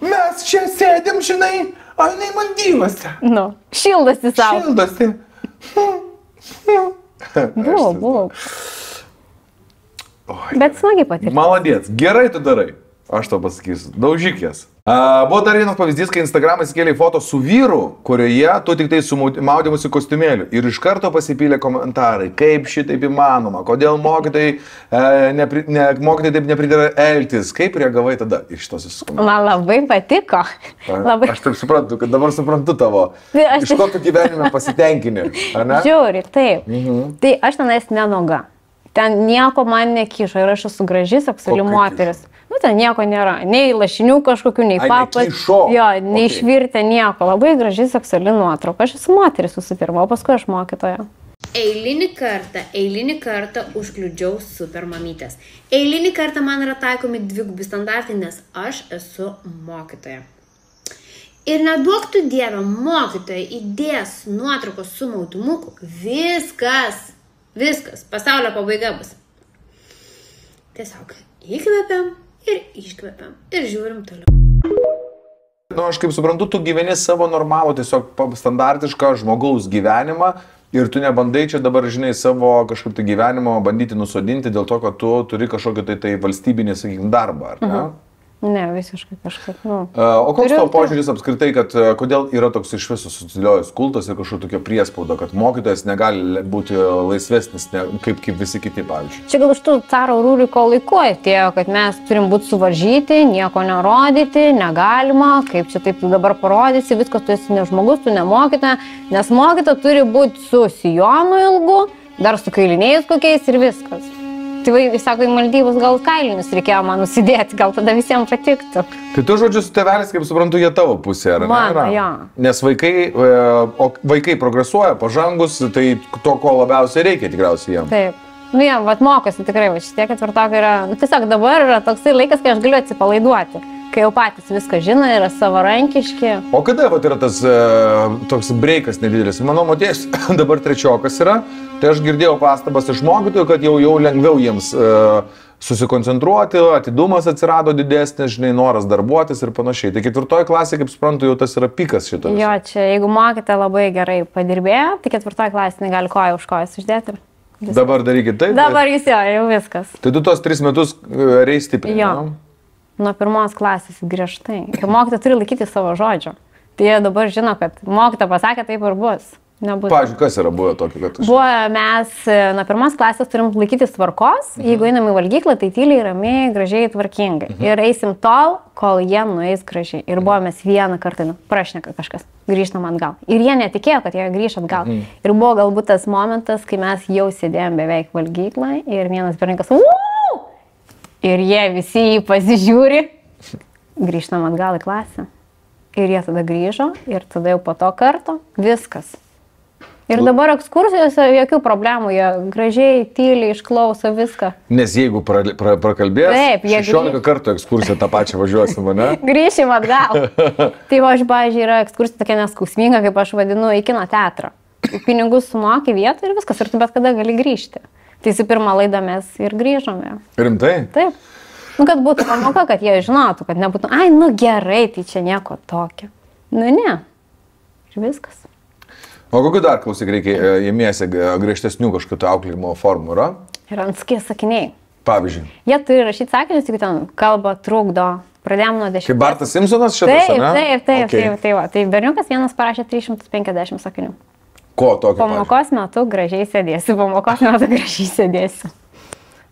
Mes čia sėdim, žinai, o jinai Maldyvose. Nu, šildosi savo. Šildosi. Buvo, buvo. Oi, Bet smagiai patirti. Maladėts, gerai tu darai. Aš tau pasakysiu, daužykės. A, buvo dar vienas pavyzdys, kai Instagram įsikėlė foto su vyru, kurioje tu tik tai su maudymusi kostiumėliu. Ir iš karto pasipylė komentarai, kaip šitaip įmanoma, kodėl mokytojai, e, nepri, ne, mokytojai taip nepridėra elgtis. Kaip reagavai tada iš tos įsikomentarai? Man labai patiko. Labai. Aš taip suprantu, kad dabar suprantu tavo. Aš- Iš ko tu gyvenime ne? Žiūri, taip. Mhm. Tai aš tenais nenoga. Ten nieko man nekyšo ir aš esu graži seksuali moteris. Nu, ten nieko nėra. Nei lašinių kažkokių, nei papas. Jo, Okei. neišvirtė nieko. Labai graži seksuali nuotrauka. Aš esu moteris visų pirma, o paskui aš mokytoja. Eilinį kartą, eilinį kartą užkliudžiau supermamytės. Eilinį kartą man yra taikomi dvigubi standartai, nes aš esu mokytoja. Ir neduok tu dievę, mokytoja įdės nuotraukos su maudimuku. Viskas, viskas, pasaulio pabaiga bus. Tiesiog įkvepiam ir iškvepiam ir žiūrim toliau. Nu, aš kaip suprantu, tu gyveni savo normalų, tiesiog standartišką žmogaus gyvenimą ir tu nebandai čia dabar, žinai, savo kažkaip tai gyvenimo bandyti nusodinti dėl to, kad tu turi kažkokį tai, tai valstybinį, sakykime, darbą, ar ne? Ne, visiškai kažkaip. Nu. O koks tavo požiūris apskritai, kad kodėl yra toks iš viso susidėliojęs kultas ir kažkokia priespauda, kad mokytojas negali būti laisvesnis ne, kaip, kaip visi kiti, pavyzdžiui? Čia gal iš tų caro Rūriko laikų atėjo, kad mes turim būti suvaržyti, nieko nerodyti, negalima, kaip čia taip tu dabar parodysi, viskas tu esi ne žmogus, tu nemokyta, nes mokyta turi būti su sijonu ilgu, dar su kailiniais kokiais ir viskas. Tėvai sako, į Maldyvus gal kailinius reikėjo man nusidėti, gal tada visiems patiktų. Tai tu žodžiu su tėvelis, kaip suprantu, jie tavo pusė, ar ne? Mano, jo. Nes vaikai, e, o vaikai progresuoja, pažangus, tai to, ko labiausiai reikia tikriausiai jiems. Taip. Nu, jie, vat mokosi tikrai, va šitie ketvirtokai yra, nu, tiesiog dabar yra toksai laikas, kai aš galiu atsipalaiduoti, kai jau patys viską žino, yra savarankiški. O kada vat, yra tas e, toks breikas nedidelis? Mano moties dabar trečiokas yra, tai aš girdėjau pastabas iš mokytojų, kad jau, jau lengviau jiems e, susikoncentruoti, atidumas atsirado didesnis, žinai, noras darbuotis ir panašiai. Tai ketvirtoji klasė, kaip suprantu, jau tas yra pikas šito. Jo, čia jeigu mokite labai gerai padirbėjo, tai ketvirtoji klasė negali koją už kojas uždėti. ir viskas. Dabar darykit taip. Dabar jūs jo, jau viskas. Tai tu tos tris metus e, reis stipriai. Jo. ne? Nuo pirmos klasės griežtai. Ir mokytoja turi laikyti savo žodžio. Tai jie dabar žino, kad mokytoja pasakė, taip ir bus. Nebus. Pavyzdžiui, kas yra buvę tokio, kad aš... Buvo mes e, nuo pirmos klasės turim laikytis tvarkos, Mhm. jeigu einam į valgyklą, tai tyliai, ramiai, gražiai, tvarkingai. Mhm. Ir eisim tol, kol jie nueis gražiai. Ir buvo mes vieną kartą, nu, prašneka kažkas, grįžtam atgal. Ir jie netikėjo, kad jie grįž atgal. Mhm. Ir buvo galbūt tas momentas, kai mes jau sėdėjom beveik valgyklą ir vienas berniukas, "Vau!" Ir jie visi jį pasižiūri, grįžtam atgal į klasę. Ir jie tada grįžo ir tada jau po to karto viskas. Ir dabar ekskursijose jokių problemų, jie gražiai, tyliai išklauso viską. Nes jeigu pra, pra, prakalbės, Taip, jie 16 grįš. kartų ekskursiją tą pačią važiuosim, ne? Grįšim atgal. tai va, aš, pažiūrėjau, yra ekskursija tokia neskausminga, kaip aš vadinu, į kino teatrą. Pinigus sumoki vietą ir viskas, ir tu bet kada gali grįžti. Tai su pirmą laidą mes ir grįžome. Rimtai? Taip. Nu, kad būtų pamoka, kad jie žinotų, kad nebūtų, ai, nu gerai, tai čia nieko tokio. Nu, ne. Ir viskas. O kokiu dar klausyk reikia, e, jėmiesi griežtesnių kažkokių auklėjimo formų yra? Ir antskiai sakiniai. Pavyzdžiui, Jie turi rašyti sakinius, jeigu ten kalba trukdo. Pradėjom nuo kaip dešimties. Bartas Simpsonas šitas, Taip, taip, taip, okay. taip, taip, va. Tai berniukas vienas parašė 350 sakinių. Ko tokio? pavyzdžiui? Pamokos metu gražiai sėdėsiu, pamokos metu gražiai sėdėsiu.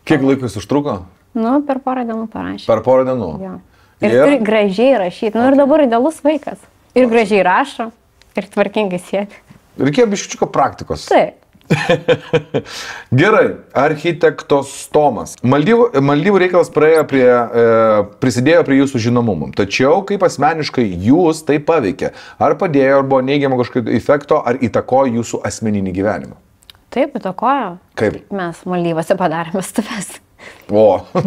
Kiek laiko jis užtruko? Nu, per porą dienų parašė. Per porą dienų. Jo. Ir, Ir? turi gražiai rašyti. Nu, ir dabar idealus vaikas. Ir gražiai rašo, ir tvarkingai sėdi. Reikėjo biščiuko praktikos. Taip. Gerai, architektos Tomas. Maldyvų, Maldyvų reikalas praėjo prie, e, prisidėjo prie jūsų žinomumų. Tačiau kaip asmeniškai jūs tai paveikė? Ar padėjo, ar buvo neigiamo kažkokio efekto, ar įtakojo jūsų asmeninį gyvenimą? Taip, įtakojo. Kaip? Mes Maldyvose padarėme stuves. O.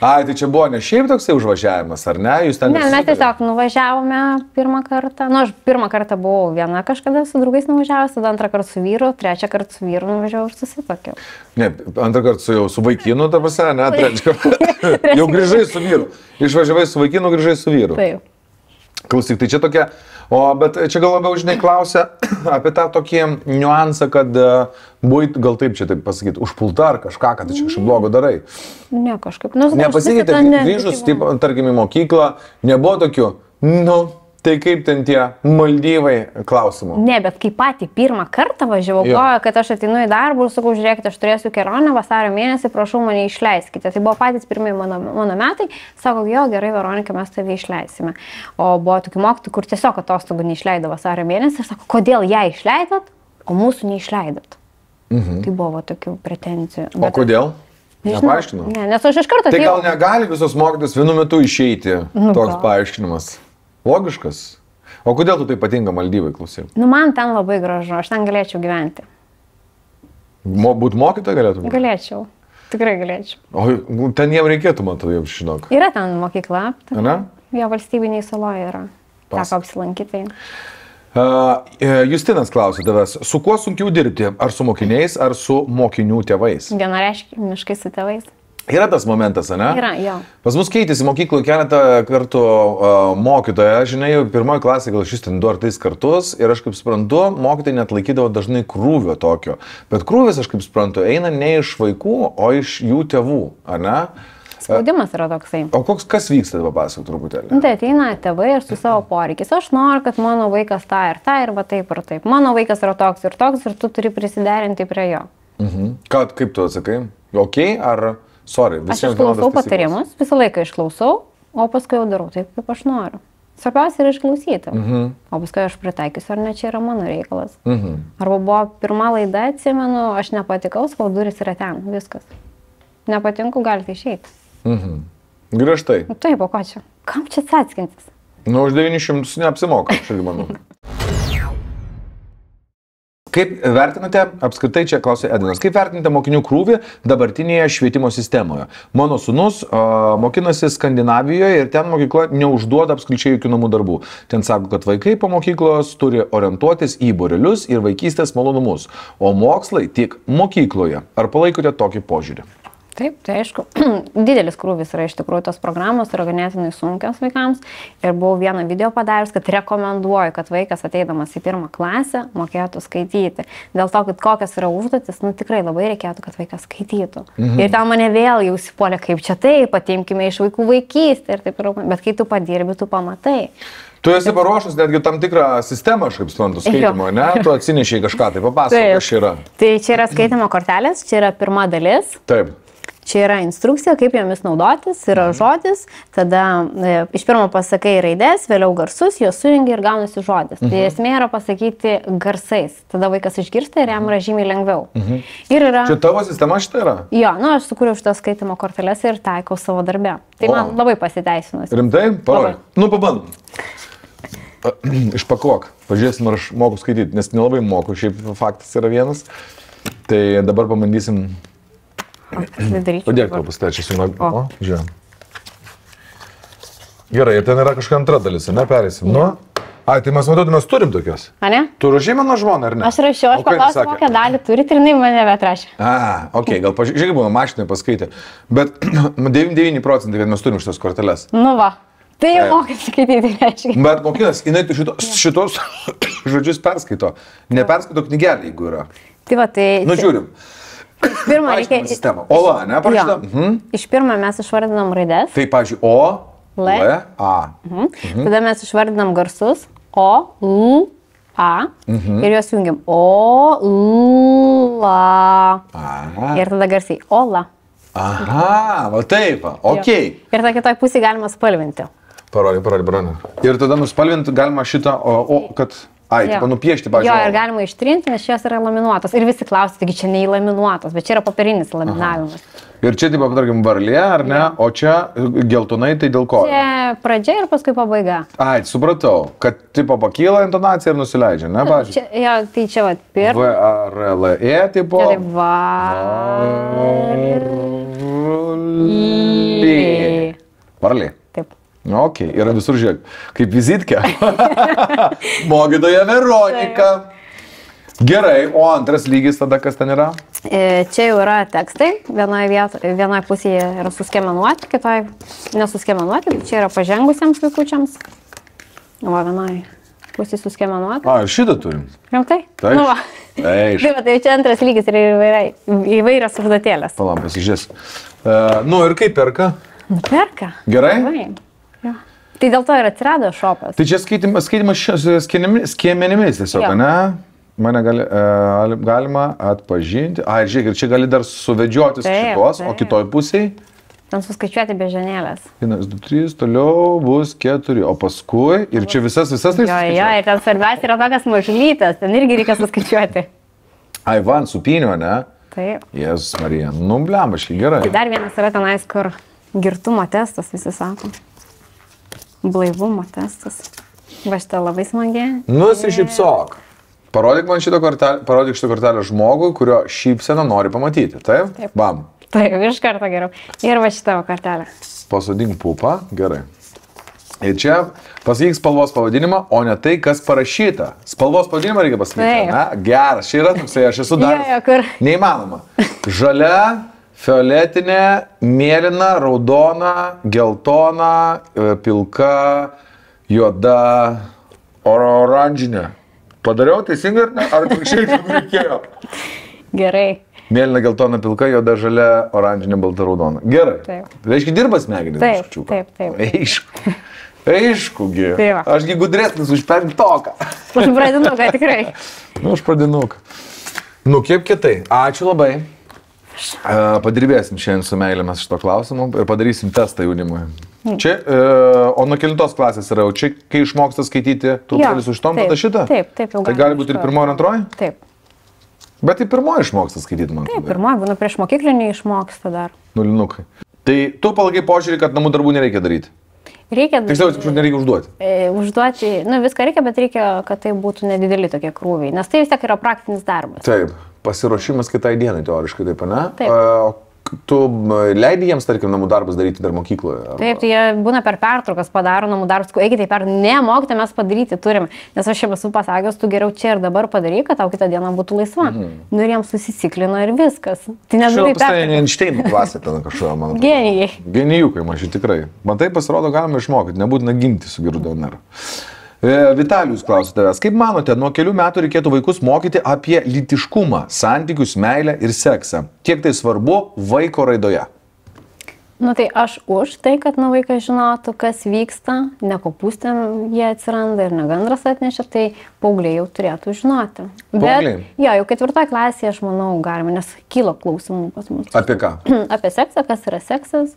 Ai, tai čia buvo ne šiaip toksai užvažiavimas, ar ne? Jūs ten Ne, mes tiesiog nuvažiavome pirmą kartą. Na, nu, aš pirmą kartą buvau viena kažkada su draugais nuvažiavęs, tada antrą kartą su vyru, trečią kartą su vyru nuvažiavau ir susitokiau. Ne, antrą kartą su, jau su vaikinu, ta prasme, ne, trečią kartą. jau grįžai su vyru. Išvažiavai su vaikinu, grįžai su vyru. Taip. Klausyk, tai čia tokia, o bet čia gal labiau, žinai, klausia apie tą tokį niuansą, kad uh, buvai, gal taip čia taip pasakyti, užpulta ar kažką, kad čia kažkaip blogo darai. Ne, kažkaip. Nu, Nepasikeitė, grįžus, taip, tarkim, į mokyklą, nebuvo tokių, nu, tai kaip ten tie Maldyvai klausimų. Ne, bet kai patį pirmą kartą važiavau, galvoju, kad aš ateinu į darbą ir sakau, žiūrėkite, aš turėsiu kelionę vasario mėnesį, prašau mane išleiskite. Tai buvo patys pirmieji mano, mano metai, sako, jo, gerai, Veronika, mes tave išleisime. O buvo tokių mokytojų, kur tiesiog atostogų neišleido vasario mėnesį ir sako, kodėl ją išleidot, o mūsų neišleidot. Mhm. Tai buvo tokių pretenzijų. O kodėl? Nežinau. Nepaaiškinau. Ne, nes aš iš karto Tai gal negali visos mokytis vienu metu išeiti, Nu toks gal. paaiškinimas. Logiškas. O kodėl tu tai patinka Maldyvai, klausyk? Nu, man ten labai gražu, aš ten galėčiau gyventi. Mo, būt mokytoja galėtum? Galėčiau. Tikrai galėčiau. O nu, ten jiem reikėtų, man tai jau žinok. Yra ten mokykla. ten- Ne? Jo valstybiniai saloje yra. Pas- Teko apsilankyti. Uh, Justinas klausė tavęs, su kuo sunkiau dirbti? Ar su mokiniais, ar su mokinių tėvais? Vienareiškiškai su tėvais. Yra tas momentas, ne? Yra, jo. Pas mus keitėsi mokykloje keletą kartų uh, mokytoja, žinai, pirmoji klasė gal šis ten du ar tris kartus ir aš kaip suprantu, mokytojai net laikydavo dažnai krūvio tokio. Bet krūvis, aš kaip suprantu, eina ne iš vaikų, o iš jų tėvų, ne? Spaudimas yra toksai. O koks, kas vyksta, papasakok truputėlį. Nu, Tai ateina tėvai ir su savo poreikiais. Aš noriu, kad mano vaikas tą ir tą ir va taip ir taip. Mano vaikas yra toks ir toks ir tu turi prisiderinti prie jo. Mhm. Ką, kaip tu atsakai? Ok, ar sorry? Aš išklausau patarimus, visą laiką išklausau, o paskui jau darau taip, kaip aš noriu. Svarbiausia yra išklausyti. Mhm. O paskui aš pritaikysiu, ar ne čia yra mano reikalas. Mhm. Arba buvo pirma laida, atsimenu, aš nepatikau, sakau, duris yra ten, viskas. Nepatinku, galite išeiti. Mhm. Griežtai. Nu, taip, o ką čia? Kam čia atsiskintis? Nu, už 900 neapsimoka, aš irgi manau. Kaip vertinate, apskritai čia klausė Edinas, kaip vertinate mokinių krūvį dabartinėje švietimo sistemoje? Mano sunus uh, mokinasi Skandinavijoje ir ten mokykla neužduoda apskričiai jokių namų darbų. Ten sako, kad vaikai po mokyklos turi orientuotis į borelius ir vaikystės malonumus, o mokslai tik mokykloje. Ar palaikote tokį požiūrį? Taip, tai aišku, didelis krūvis yra iš tikrųjų tos programos, yra ganėtinai sunkios vaikams. Ir buvau vieną video padaręs, kad rekomenduoju, kad vaikas ateidamas į pirmą klasę mokėtų skaityti. Dėl to, kad kokios yra užduotis, nu tikrai labai reikėtų, kad vaikas skaitytų. Mhm. Ir ten mane vėl jau įsipuolė, kaip čia taip, patimkime iš vaikų vaikystę ir taip toliau. Bet kai tu padirbi, tu pamatai. Tu esi paruošęs netgi tam tikrą sistemą, aš kaip suprantu, skaitimo, ne? Tu atsinešiai kažką, tai papasakok, kas yra. Tai čia yra skaitimo kortelės, čia yra pirma dalis. Taip. Čia yra instrukcija, kaip jomis naudotis, yra žodis, tada e, iš pirmo pasakai raidės, vėliau garsus, juos sujungi ir gaunasi žodis. Mhm. Tai esmė yra pasakyti garsais, tada vaikas išgirsta ir jam yra žymiai lengviau. Mhm. Ir yra... Čia tavo sistema šitą yra? Jo, nu aš sukūriau šitas skaitimo korteles ir taikau savo darbę. Tai O. man labai pasiteisinusi. Rimtai? Parodyk. Labai. Nu, pabandom. Išpakuok. Pažiūrėsim, ar aš moku skaityti, nes nelabai moku, šiaip faktas yra vienas. Tai dabar pabandysim. Padėk tau pastačius, žinau. O. O, žiūrėjau. Gerai, ir ten yra kažkokia antra dalis, ne, perėsim. Nu. Ai, tai mes matau, mes turim tokios. A ne? Tu rašai mano žmoną, ar ne? Aš rašiau, aš paklausiau, kokią dalį turite ir jinai mane atrašė. A, ok, gal pažiūrėk, būna mašinai paskaitė. Bet 99 procentai, kad mes turim šitas korteles. Nu va. Tai jau mokai skaityti, reiškia. Bet mokinas, jinai tai šitos, šitos žodžius perskaito. Neperskaito knygelį, jeigu yra. Tai va, tai... Nu, žiūrim. Pirmą reikia... Aiškinama sistema. Ola, ne, parašyta? Jo. Mhm. Iš pirmo mes išvardinam raidės, Tai, pavyzdžiui, O, L. L, A. mhm. tada mes išvardinam garsus O, L, A Mhm. ir juos jungiam O, L, A. Aha. Ir tada garsiai Ola. Aha, va taip, ok. Ir tą kitoj pusėje galima spalvinti. Parodyk, parodyk, parodyk. Ir tada nuspalvinti galima šitą, o, o kad, ai, Jo. tipo, nupiešti, Jo, pavyzdžiui. ir galima ištrinti, nes šios yra laminuotos. Ir visi klausia, taigi čia neįlaminuotos, bet čia yra popierinis laminavimas. Ir čia, tipo, tarkim, varlė, ar ne? O čia geltonai, tai dėl ko? Čia pradžia ir paskui pabaiga. Ai, supratau, kad, tipo, pakyla intonacija ir nusileidžia, ne, pavyzdžiui? Čia, jo, tai čia va, pirma. V, R, L, E, tipo. Tai va. Varlė. Varlė. Ok, yra visur žiūrėk. Kaip vizitkė. Mokytoja Veronika. Gerai, o antras lygis tada kas ten yra? E, Čia jau yra tekstai, vienoje, vieto, vienoje pusėje yra suskemenuoti, kitoje nesuskemenuoti, tai čia yra pažengusiems vaikučiams. O vienoje pusėje suskemenuoti. A, ir šitą turim. Rimtai? Taip. Nu, va. Taip. Tai, tai čia antras lygis ir įvairios užduotėlės. Palam, pasižiūrės. Uh, nu ir kaip perka? Perka. Gerai? Labai. Tai dėl to ir atsirado šopas. Tai čia skaitimas, skaitimas skėmenimis tiesiog, Jo. ne? Mane gali, uh, galima atpažinti. Ai, žiūrėk, ir čia gali dar suvedžioti Taip, šitos, o taip. kitoj pusėje. Ten suskaičiuoti bežanėlės. 1, 2, 3, toliau bus 4, o paskui ir čia visas, visas tai Jo, jo, ir ten svarbiausia yra tokias mažlytės, ten irgi reikia suskaičiuoti. Ai, van, supinio, ne? Taip. Jėzus Marija, nu blembaškai, gerai. Tai dar vienas yra tenais, kur girtumo testas, visi sako. Blaivumo testas. Va šitą labai smagiai. Nusišypsok. Parodyk man šitą kortelę, parodyk šitą kortelę žmogui, kurio šypseną nori pamatyti. Taip? Taip. Bam. Taip, iš karto geriau. Ir va šitą kortelę. Pasodink pupą. Gerai. Ir čia pasakyk spalvos pavadinimą, o ne tai, kas parašyta. Spalvos pavadinimą reikia pasakyti. Ne? Geras, čia yra toksai, aš esu dar. Jo, jo, kur. Neįmanoma. Žalia, fioletinė, mėlyna, raudona, geltona, e, pilka, juoda, oro oranžinė. Padariau teisingai ar ne? Ar atvirkščiai kaip reikėjo? Gerai. Mėlyna, geltona, pilka, juoda, žalia, oranžinė, balta, raudona. Gerai. Taip. Reiškia, dirba smegenys. Taip, taip, taip. Aišku. Aiškugi. Tai va. Ašgi gudresnis už penktoką. Už pradinuką tikrai. Nu, aš pradinuk. Nu, kaip kitai. Ačiū labai. Padirbėsim šiandien su meilė mes šito klausimu ir padarysim testą jaunimui. Čia, e, o nuo kelintos klasės yra, jau čia, kai išmoksta skaityti, tu gali su šitom taip, tada šitą? taip, taip, jau Tai gali būti ir pirmoji ir antroji? Taip. Bet tai pirmoji išmoksta skaityti, man Taip, atrodo. pirmoji, būna prieš mokyklinį išmoksta dar. Nulinukai. Tai tu palaikai požiūrį, kad namų darbų nereikia daryti. Reikia Tiksliau, atsiprašau, nereikia užduoti. e, užduoti, nu viską reikia, bet reikia, kad tai būtų nedideli tokie krūviai, nes tai vis tiek yra praktinis darbas. Taip, pasiruošimas kitai dienai teoriškai, taip, ne? Taip. Tu m, leidi jiems, tarkim, namų darbus daryti dar mokykloje? Ar... Taip, tai jie būna per pertraukas, padaro namų darbus, eikite per, ne, mokyti mes padaryti turime, nes aš šiaip esu pasakęs, tu geriau čia ir dabar padaryk, kad tau kitą dieną būtų laisva. Mhm. Nu ir jiems susisiklino ir viskas. Tai nežinai, Šiaip tai per... Einšteinų klasė ten kažkokia, man atrodo. Genijai. Genijukai, mažai tikrai. Man tai pasirodo, galima išmokyti, nebūtina gimti su geru DNR. E, Vitalijus klausia tavęs, kaip manote, nuo kelių metų reikėtų vaikus mokyti apie lytiškumą, santykius, meilę ir seksą? Kiek tai svarbu vaiko raidoje? Nu tai aš už tai, kad nu vaikas žinotų, kas vyksta, ne kopūstėm jie atsiranda ir negandras atnešė, tai paaugliai jau turėtų žinoti. Paaugliai? Bet, jo, jau ketvirtoje klasėje, aš manau, galima, nes kyla klausimų pas mus. Apie ką? apie seksą, kas yra seksas,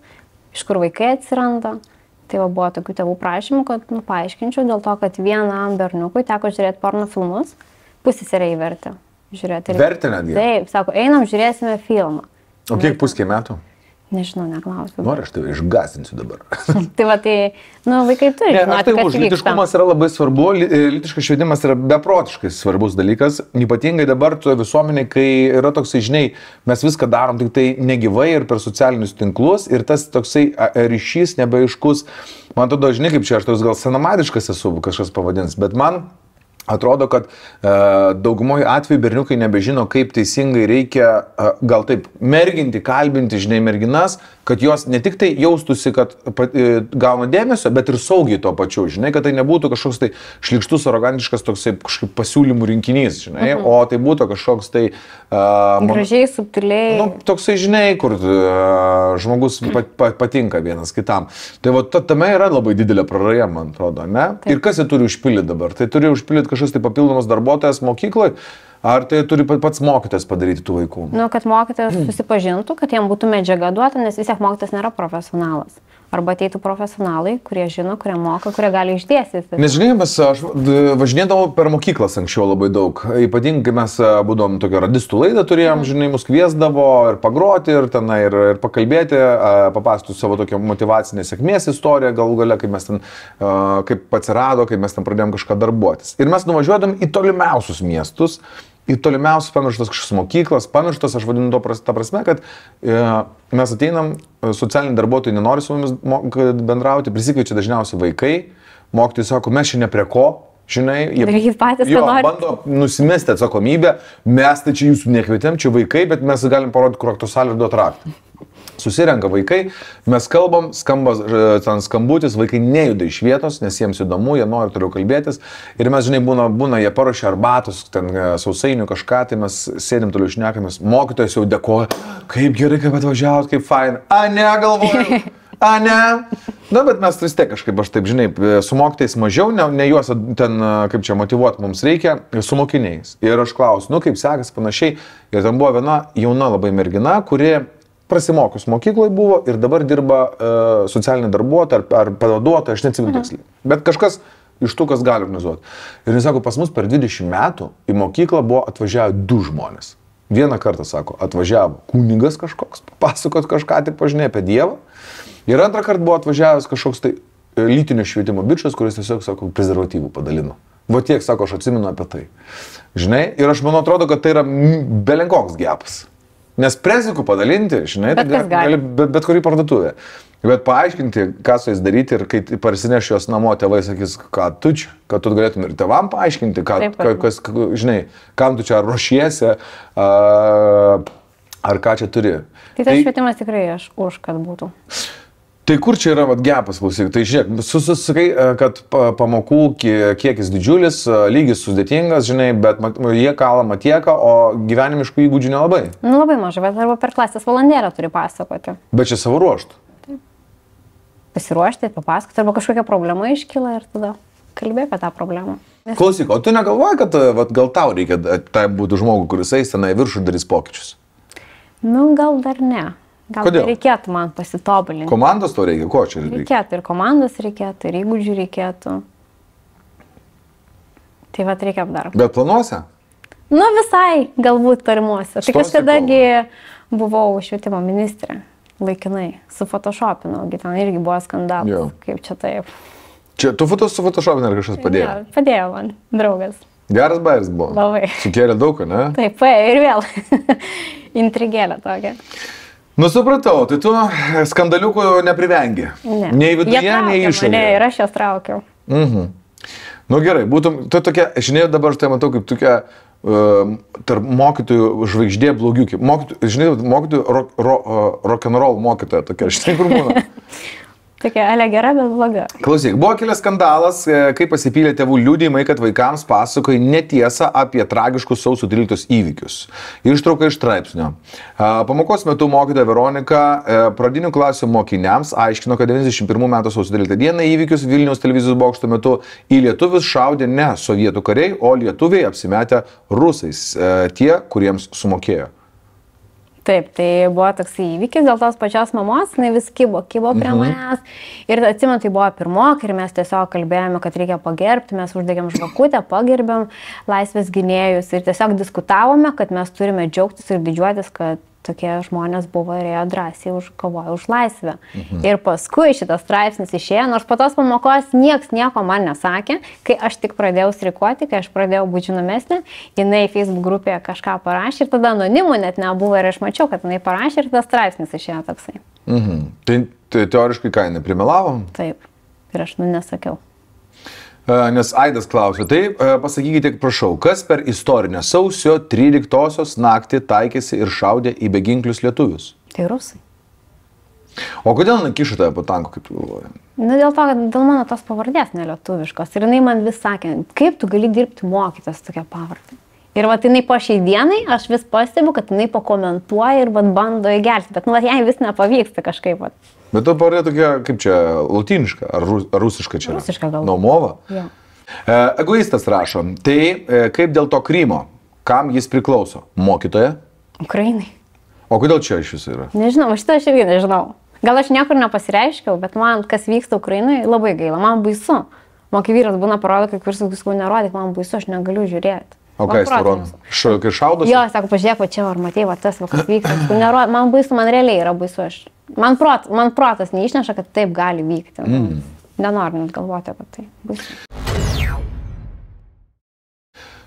iš kur vaikai atsiranda. Tai va, buvo tokių tėvų prašymų, kad nu, paaiškinčiau dėl to, kad vienam berniukui teko žiūrėti porno filmus, pusėserė įvertė. Žiūrėti. Vertė netgi? Taip, sako, einam, žiūrėsime filmą. O kiek puskiai metų? Nežinau, neklausiu. Nori, aš tave išgazinsiu dabar. tai va, tai, nu, vaikai turi Ne, aš žinoti, tai už vyksta. lytiškumas yra labai svarbu, Ly- e, švietimas yra beprotiškai svarbus dalykas, ypatingai dabar tu visuomeniai, kai yra toksai, žinai, mes viską darom tik tai negyvai ir per socialinius tinklus ir tas toksai a, ryšys nebeiškus, man atrodo, žinai, kaip čia aš toks gal senamadiškas esu, kažkas pavadins, bet man Atrodo, kad e, daugumoje atveju berniukai nebežino, kaip teisingai reikia, e, gal taip, merginti, kalbinti, žinai, merginas, kad jos ne tik tai jaustųsi, kad e, gauna dėmesio, bet ir saugiai tuo pačiu, žinai, kad tai nebūtų kažkoks tai šlikštus, arogantiškas toksai kažkaip pasiūlymų rinkinys, žinai, mhm. o tai būtų kažkoks tai... Mon- Gražiai, subtiliai. Nu, toksai, žinai, kur uh, žmogus pa, pa, patinka vienas kitam. Tai va, ta, tame yra labai didelė praraja, man atrodo, ne? Taip. Ir kas jį turi užpildyti dabar? Tai turi užpildyti kažkas tai papildomas darbuotojas mokykloje, ar tai turi pa- pats mokytas padaryti tų vaikų? Nu, kad mokytojas susipažintų, kad jam būtų medžiaga duota, nes vis tiek mokytojas nėra profesionalas. Arba ateitų profesionalai, kurie žino, kurie moka, kurie gali išdėstyti. Nes žinai, mes, aš važinėdavau per mokyklas anksčiau labai daug. Ypatingai, kai mes būdom tokią radistų laidą turėjom, žinai, mus kviesdavo ir pagroti, ir, tenai, ir, ir pakalbėti, papasakoti savo tokią motivacinę sėkmės istoriją, galų gale, kaip mes ten, kaip atsirado, kaip mes ten pradėjom kažką darbuotis. Ir mes nuvažiuodam į tolimiausius miestus. Į tolimiausias pamirštas kažkokias mokyklas, pamirštas, aš vadinu to pras- ta prasme, kad e, mes ateinam, e, socialiniai darbuotojai nenori su mumis bendrauti, prisikviečia dažniausiai vaikai, mokytojai sako, mes čia ne prie ko, žinai, jie Darykit patys, jo, bando nusimesti atsakomybę, mes tai čia jūsų nekvietėm, čia vaikai, bet mes galim parodyti, kur aktų salė duot raktą. Susirenka vaikai, mes kalbam, skamba e, ten skambutis, vaikai nejuda iš vietos, nes jiems įdomu, jie nori toliau kalbėtis. Ir mes, žinai, būna, būna jie paruošia arbatos, ten e, sausainių kažką, tai mes sėdim toliau šnekamės. Mokytojas jau dėkoja, kaip gerai, kaip atvažiavot, kaip fain. A, ne, galvoju. A, ne. Na, bet mes vis tiek kažkaip, aš taip, žinai, su mokytais mažiau, ne, ne juos ten, e, kaip čia motivuoti mums reikia, su mokiniais. Ir aš klausiu, nu kaip sekasi panašiai. Ir ten buvo viena jauna labai mergina, kuri prasimokius mokykloje buvo ir dabar dirba uh, socialinė darbuotoja ar, ar pavaduotoja, aš neatsimenu tiksliai. Bet kažkas iš tų, kas gali organizuoti. Ir jis sako, pas mus per 20 metų į mokyklą buvo atvažiavę du žmonės. Vieną kartą, sako, atvažiavo kunigas kažkoks, papasakot kažką tik pažinai apie Dievą. Ir antrą kartą buvo atvažiavęs kažkoks tai lytinio švietimo bičias, kuris tiesiog, sako, prezervatyvų padalino. Va tiek, sako, aš atsimenu apie tai. Žinai, ir aš manau, atrodo, kad tai yra belenkoks gepas. Nes prezikų padalinti, žinai, Bet tai kas gali. bet, bet kurį parduotuvę. Bet paaiškinti, ką su jais daryti ir kai parsineš juos namo, tėvai sakys, ką tu čia, kad tu galėtum ir tėvam paaiškinti, ką, Taip, ka, kas, žinai, kam tu čia ruošiesi, ar ką čia turi. Tai tas švietimas tikrai aš už, kad būtų. Tai kur čia yra vat, gepas, klausyk? Tai žiūrėk, susisakai, e, kad pa- pamokų kie- kiekis didžiulis, e, lygis sudėtingas, žinai, bet mat- jie kalą matieka, o gyvenimiškų įgūdžių nelabai. Nu, labai mažai, bet arba per klasės valandėlę turi pasakoti. Bet čia savo ruoštų. Pasiruošti, papasakoti, arba kažkokia problema iškyla ir tada kalbėti apie tą problemą. Nes Klausyk, o tu negalvoji, kad e, vat, gal tau reikia tai būtų žmogų, kuris eis tenai viršų ir darys pokyčius? Nu, gal dar ne. Gal Kodėl? reikėtų man pasitobulinti. Komandos to reikia, ko čia reikia? Reikėtų ir komandos reikėtų, ir įgūdžių reikėtų. Tai vad reikia apdarbą. Bet planuose? Nu visai, galbūt tarimuose. Tai kažkadagi buvau švietimo ministrė, laikinai, su Photoshopinu, gi ten irgi buvo skandalas. Kaip čia taip. Čia tu fotos su Photoshop'in ar kažkas padėjo? Jo, padėjo man, draugas. Geras bairis buvo. Labai. Sukėlė daug, ne? Taip, ir vėl. Intrigėlė tokia. Nu supratau, tai tu skandaliukų neprivengi. Ne. Nei viduje, nei išorėje. Ir aš jas traukiau. Mhm. Nu gerai, būtum, tu tokia, žinai, dabar aš tai matau kaip tokia uh, tarp mokytojų žvaigždė blogiukė. Mokytojų, žinai, mokytojų rock, ro, uh, rock'n'roll mokytoja tokia, žinai, kur būna. Tokia ale gera, bet bloga. Klausyk, buvo kilęs skandalas, e, kai pasipylė tėvų liūdėjimai, kad vaikams pasakoja netiesą apie tragiškus sausio 13 įvykius. Ištrauka iš straipsnio. A, Pamokos metu mokytoja Veronika e, pradinių klasių mokiniams aiškino, kad 91 metų sausio 13 dieną įvykius Vilniaus televizijos bokšto metu į lietuvius šaudė ne sovietų kariai, o lietuviai apsimetę rusais, e, tie, kuriems sumokėjo. Taip, tai buvo toks įvykis dėl tos pačios mamos, jinai vis kibo, kibo prie Mhm. manęs. Ir atsimenu, tai buvo pirmok ir mes tiesiog kalbėjome, kad reikia pagerbti, mes uždegėm žvakutę, pagerbėm laisvės gynėjus ir tiesiog diskutavome, kad mes turime džiaugtis ir didžiuotis, kad tokie žmonės buvo ir ėjo drąsiai užkovojo už laisvę. Mhm. Ir paskui šitas straipsnis išėjo, nors po tos pamokos niekas nieko man nesakė, kai aš tik pradėjau strikuoti, kai aš pradėjau būti žinomesnė, jinai Facebook grupėje kažką parašė ir tada anonimų net nebuvo ir aš mačiau, kad jinai parašė ir tas straipsnis išėjo toksai. Mhm. Tai, tai teoriškai ką, jinai primelavo? Taip. Ir aš nu nesakiau. E, Nes Aidas klausė, tai e, pasakykite, prašau, kas per istorinę sausio 13-osios naktį taikėsi ir šaudė į beginklius lietuvius? Tai rusai. O kodėl nekišo tave po tanku, kaip tu galvoji? Nu, dėl to, kad dėl mano tos pavardės nelietuviškos. Ir jinai man vis sakė, kaip tu gali dirbti mokytas tokia pavardė. Ir va, jinai po šiai dienai, aš vis pastebiu, kad jinai pakomentuoja ir va, bando įgelti. Bet, nu, va, jai vis nepavyksta kažkaip. Va. Bet tu pavardė tokia, kaip čia, latiniška, ar, ru, ar rusiška čia? Rusiška gal. Naumova? Jo. E, egoistas rašo, tai e, kaip dėl to Krymo, kam jis priklauso? Mokytoja? Ukrainai. O kodėl čia iš viso yra? Nežinau, šitą aš irgi nežinau. Gal aš niekur nepasireiškiau, bet man, kas vyksta Ukrainai, labai gaila, man baisu. Moky vyras būna parodo, kai kuris sakau, nerodyk, man baisu, aš negaliu žiūrėti. O ką jis Man rodo? Kai šaudosi? Jo, sako, pažiūrėk, va čia, ar matei, va tas, va kas vyksta. Sakau, nero- Man baisu, man realiai yra baisu. Aš, man, prot, man protas neišneša, kad taip gali vykti. Mm. Nenoriu net galvoti apie tai. Baisu.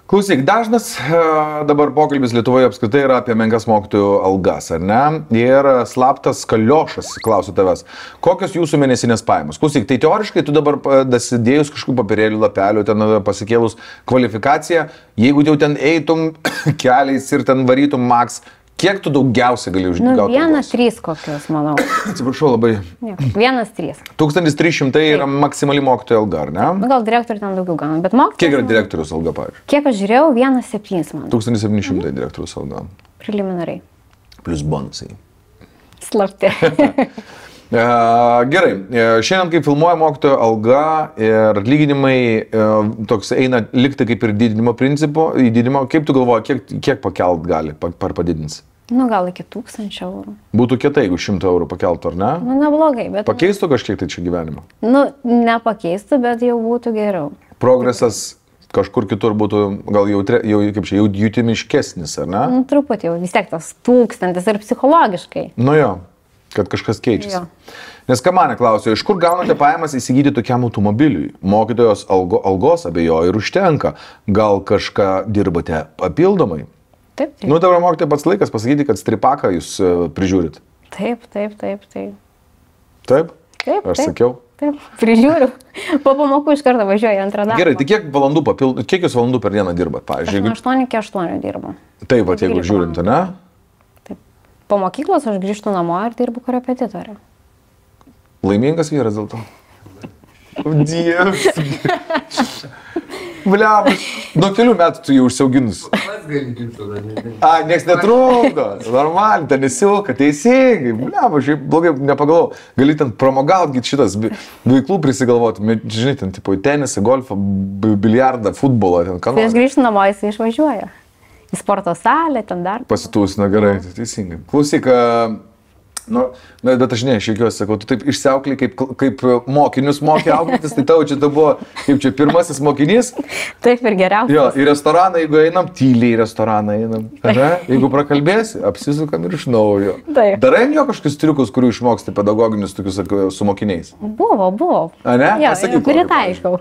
Klausyk, dažnas e, dabar pokalbis Lietuvoje apskritai yra apie menkas mokytojų algas, ar ne? Ir slaptas kaliošas, klausiu tavęs, kokios jūsų mėnesinės pajamos? Klausyk, tai teoriškai tu dabar e, dasidėjus kažkokių papirėlių lapelių, ten e, pasikėlus kvalifikaciją, jeigu jau ten eitum keliais ir ten varytum maks, kiek tu daugiausiai gali Nu, uždirbti? vienas, trys kokius, manau. Atsiprašau labai. Nieko. Vienas, trys. 1300 yra maksimali mokytojo alga, ar ne? Nu, gal direktorių ten daugiau gauna, bet mokytojai. Kiek yra direktorius alga, pavyzdžiui? Kiek aš žiūrėjau, vienas septynis man. 1700 direktorius alga. Preliminariai. Plus bonusai. Slapti. E, Gerai, e, šiandien kai filmuoja mokytojo alga ir atlyginimai e, toks eina likti kaip ir didinimo principu, į didinimo, kaip tu galvoji, kiek, kiek pakelt gali, pa- par padidins? nu, gal iki tūkstančio eurų. Būtų kietai, jeigu 100 eurų pakeltų, ar ne? Nu, neblogai, bet. Pakeistų kažkiek tai čia gyvenimą. Nu, nepakeistų, bet jau būtų geriau. Progresas kažkur kitur būtų gal jau, jau kaip čia, jau jutimiškesnis, ar ne? Nu, truputį jau vis tiek tas tūkstantis ir psichologiškai. Nu jo, kad kažkas keičiasi. Jo. Nes ką mane klausė, iš kur gaunate pajamas įsigyti tokiam automobiliui? Mokytojos algo, algos abejoju ir užtenka. Gal kažką dirbate papildomai? Taip, taip. Nu, dabar mokytojai pats laikas pasakyti, kad stripaką jūs e, prižiūrit. Taip, taip, taip, taip. Taip? Taip, Aš taip. sakiau. Taip, prižiūriu. Po pamokų iš karto važiuoju antrą darbą. Gerai, tai kiek valandų papildų, kiek jūs valandų per dieną dirbat, pavyzdžiui? Jeigu... 8 iki 8 dirbu. Taip, va, jeigu žiūrint, ne? Po mokyklos aš grįžtu namo ir dirbu korepetitorė. Laimingas vyras dėl to. Dievs. Bliam, nuo kelių metų tu jau užsiauginus. A, nieks netrukdo. Normaliai, ten nesilka, teisingai. Bliam, aš šiaip blogai nepagalvojau. Gali ten pramogauti šitas veiklų prisigalvoti. Žinai, ten tipo tenisą, golfą, bi- biliardą, futbolą, ten Tai aš grįžtu namo, jis išvažiuoja. Į sporto salę, ten dar. Pasitūsina gerai, tai teisingai. Klausyk, nu, na, bet aš ne, aš jokiuosi sakau, tu taip išsiaukliai kaip, kaip mokinius mokė auklėtis, tai tau čia tai buvo, kaip čia pirmasis mokinys. Taip ir geriausia. Jo, į restoraną, jeigu einam, tyliai į restoraną einam. Ne? Jeigu prakalbėsi, apsisukam ir iš naujo. Taip. Darai jo kažkokius triukus, kurių išmoksti pedagoginius tokius sakau, su mokiniais. Buvo, buvo. A, ne? Jo, Pasakyk kokį, pritaikiau.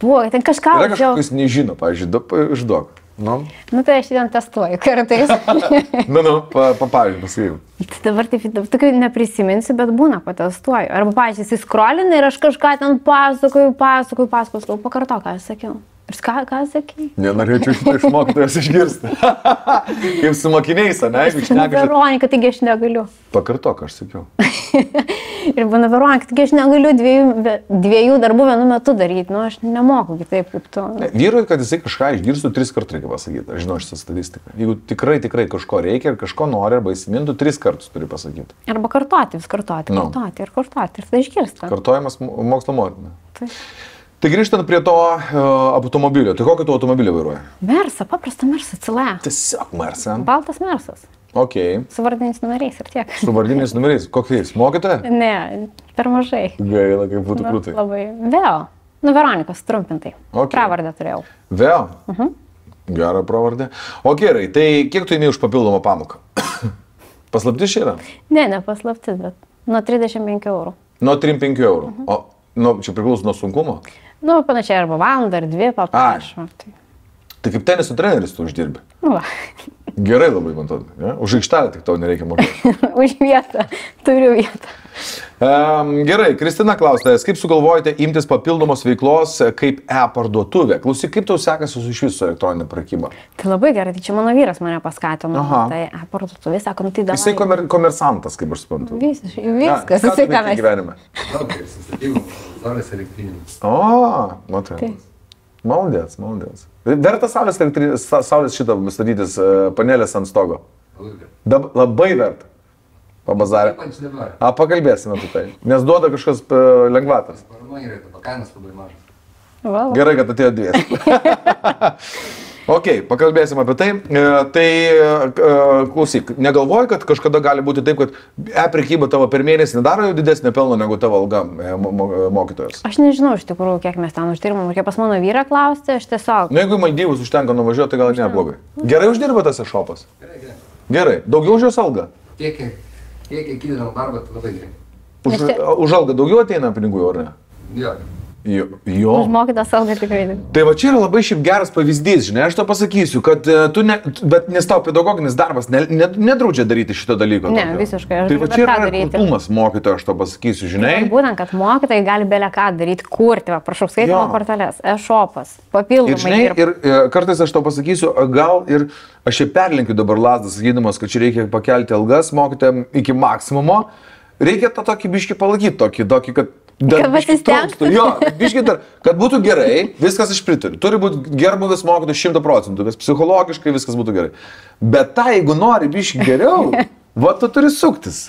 Buvo, ten kažką Yra važiavau. kažkokius nežino, pavyzdžiui, du- pa- išduok. Nu, Nu tai aš ten testuoju kartais. nu, nu pa, pa, pavyzdžiui, pasakyk. Tai dabar taip, tokių neprisiminsiu, bet būna patestuoju. Arba, pažiūrėjau, jis skrolina ir aš kažką ten pasakoju, pasakoju, pasakoju, sakau, pakarto, ką aš sakiau. Ir ką, ką sakai? Nenorėčiau iš mokytojas išgirsti. Kaip su mokiniais, ne? Jeigu šneka, Veronika, taigi aš negaliu. pakartok, aš sakiau. Ir būna Veronika, taigi aš negaliu dviejų, dviejų darbų vienu metu daryti. Nu, aš nemoku kitaip kaip tu. Vyrui, kad jisai kažką išgirstų, tris kartus reikia pasakyti. Aš žinau šitą statistiką. Jeigu tikrai, tikrai kažko reikia ir kažko nori arba įsimintų, tris kartus turi pasakyti. Arba kartoti, vis kartoti, Nu. kartoti ir kartoti. Ir tada išgirsta. Kartojimas mo- mokslo motina. Taip. Tai grįžtant prie to uh, automobilio. Tai kokį tu automobilį vairuoji? Mersa, paprasta mersa, cilė. Tiesiog Mersa. Baltas mersas. Ok. Su vardiniais numeriais ir tiek. Su vardiniais numeriais. Kokiais? Mokytoja? Ne, per mažai. Gaila, kaip būtų Nu, krūtai. Labai. Vėl. Nu, Veronikos trumpintai. Ok. Pravardę turėjau. Vėl? Uh -huh. Gerą pravardę. O gerai, tai kiek tu įmė už papildomą pamoką? Paslaptis yra? Ne, ne paslaptis, bet nuo 35 eurų. Nuo 3-5 eurų. O nu, čia priklauso nuo sunkumo. Nu, panašiai, arba valandą, ar dvi paprašom. Tai, Tai kaip tenisų treneris tu uždirbi. nu, va. Gerai labai, man atrodo. Ne? Už aikštelę tik tau nereikia mokėti. Už vietą. Turiu vietą. Um, gerai, Kristina klausia, kaip sugalvojate imtis papildomos veiklos e, kaip e-parduotuvė? Klausyk, kaip tau sekasi su iš viso elektroninė prekyba? Tai labai gerai, tai čia mano vyras mane paskatino. Aha. Tai a, parduotuvė, sakom, tai dabar. Jisai komer komersantas, kaip aš suprantu. Vis, viskas, jisai ką mes. gyvenime. Saulės elektrinė. O, matai. Taip. Maldės, maldės. Verta saulės, elektri- sa- saulės šitą statytis e, panelės ant stogo. Dab, labai verta. Pabazarė. A, pakalbėsime apie tai. Nes duoda kažkas e, lengvatas. Parama yra, ta kainos labai mažas. Gerai, kad atėjo dvies. ok, pakalbėsim apie tai. E, Tai e, klausyk, negalvoji, kad kažkada gali būti taip, kad e-prekyba tavo per mėnesį nedaro jau didesnio pelno negu tavo alga e, mo- mokytojas. Aš nežinau iš tikrųjų, kiek mes ten uždirbam. Reikia pas mano vyrą klausti, aš tiesiog. Na, jeigu į Maldyvus užtenka nuvažiuoti, tai gal neblogai. Gerai uždirba tas šopas? Gerai, gerai. Gerai. Daugiau už jos algą? Tiek, kiek- įdedam darbą, tai labai gerai. Už, už algą daugiau ateina pinigų, ar ne? Jo. Jo. jo. Užmokytas alga tikrai. Tai va čia yra labai šiaip geras pavyzdys, žinai, aš to pasakysiu, kad e, tu, ne, bet nes tau pedagoginis darbas ne, ne, nedraudžia daryti šito dalyko. Ne, tokio. visiškai, aš Tai va čia yra daryti. kurtumas mokytojo, aš to pasakysiu, žinai. Ir būtent, kad mokytojai gali belę ką daryti, kurti, va, prašau, skaitimo korteles, e-shopas, Ir, papildomai. žinai, dirbti. ir e, kartais aš tau pasakysiu, gal ir aš čia perlenkiu dabar lasdas, sakydamas, kad čia reikia pakelti algas mokytojams iki maksimumo. Reikia tą tokį biškį palaikyti, tokį, tokį kad... dar Kad pasistengtų. Jo, biškį dar, kad būtų gerai, viskas aš pritariu. Turi būti gerbuvis mokytojų šimta procentų, kad psichologiškai viskas būtų gerai. Bet tą, jeigu nori biškį geriau, va tu turi suktis.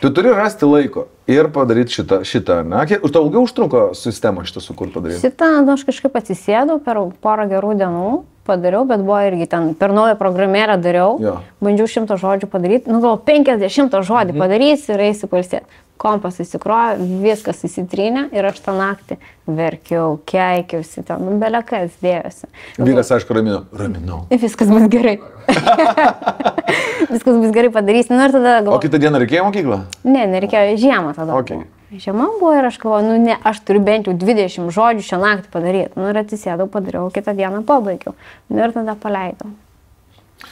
Tu turi rasti laiko ir padaryti šitą, šitą, na, kiek, tau ilgiau užtruko sistemą šitą sukurti padaryti. Šitą, nu, aš kažkaip atsisėdau per porą gerų dienų, padariau, bet buvo irgi ten per naują programėlę dariau, Jo. bandžiau šimtą žodžių padaryti, nu gal 50 žodį padarysi ir eisi palsėti. Kompas įsikrojo, viskas įsitrynė ir aš tą naktį verkiau, keikiausi, ten, nu, belekas dėjosi. Vyras, aišku, ramino. Raminau. Viskas bus gerai. viskas bus gerai padarysi. Nu tada O kitą dieną reikėjo mokyklą? Ne, nereikėjo žiemą tada. Ok. buvo. Žiema buvo ir aš galvoju, nu ne, aš turiu bent jau 20 žodžių šią naktį padaryti. Nu ir atsisėdau, padariau, kitą dieną pabaigiau. Nu ir tada paleidau.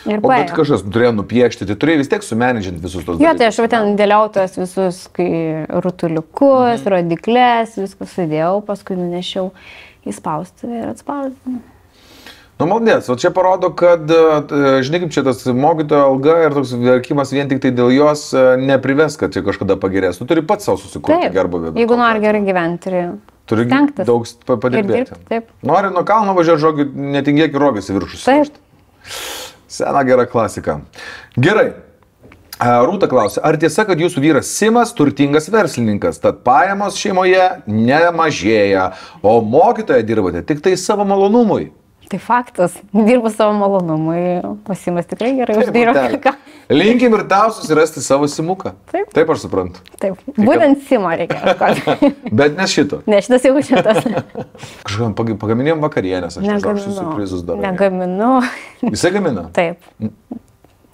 Ir O bet kažkas turėjo nupiešti, tai turėjo vis tiek sumenedžinti visus tos Jo, tai aš ten dėliau tuos visus rutuliukus, mhm. rodiklės, viską sudėjau, paskui nunešiau į spaustuvę ir atspausdinau. Nu, maldės, o čia parodo, kad, e, žinai, kaip čia tas mokytojo alga ir toks verkimas vien tik tai dėl jos e, neprives, kad čia kažkada pagerės. Tu turi pats savo susikurti gerbuvį. jeigu nori gerai gyventi, turi, Turi stengtis. daug pa- ir padirbėti. dirbti. Taip. Nori nuo kalno važiuoti, žodžiu, netingėk ir rogės į viršų. Taip. Sena gera klasika. Gerai. Rūta klausia, ar tiesa, kad jūsų vyras Simas turtingas verslininkas, tad pajamos šeimoje nemažėja, o mokytoje dirbate tik tai savo malonumui? Tai faktas, dirbu savo malonumui, pasimas tikrai gerai uždirba. Linkim ir tau susirasti savo simuką. Taip. Taip aš suprantu. Taip, būtent Simo reikia. Bet ne šito. Ne, šitas jau šitas. Kažkam pag- pagaminėjom vakarienės, aš nežinau, aš surprizus darau. Negaminu. Jisai gamina. Taip.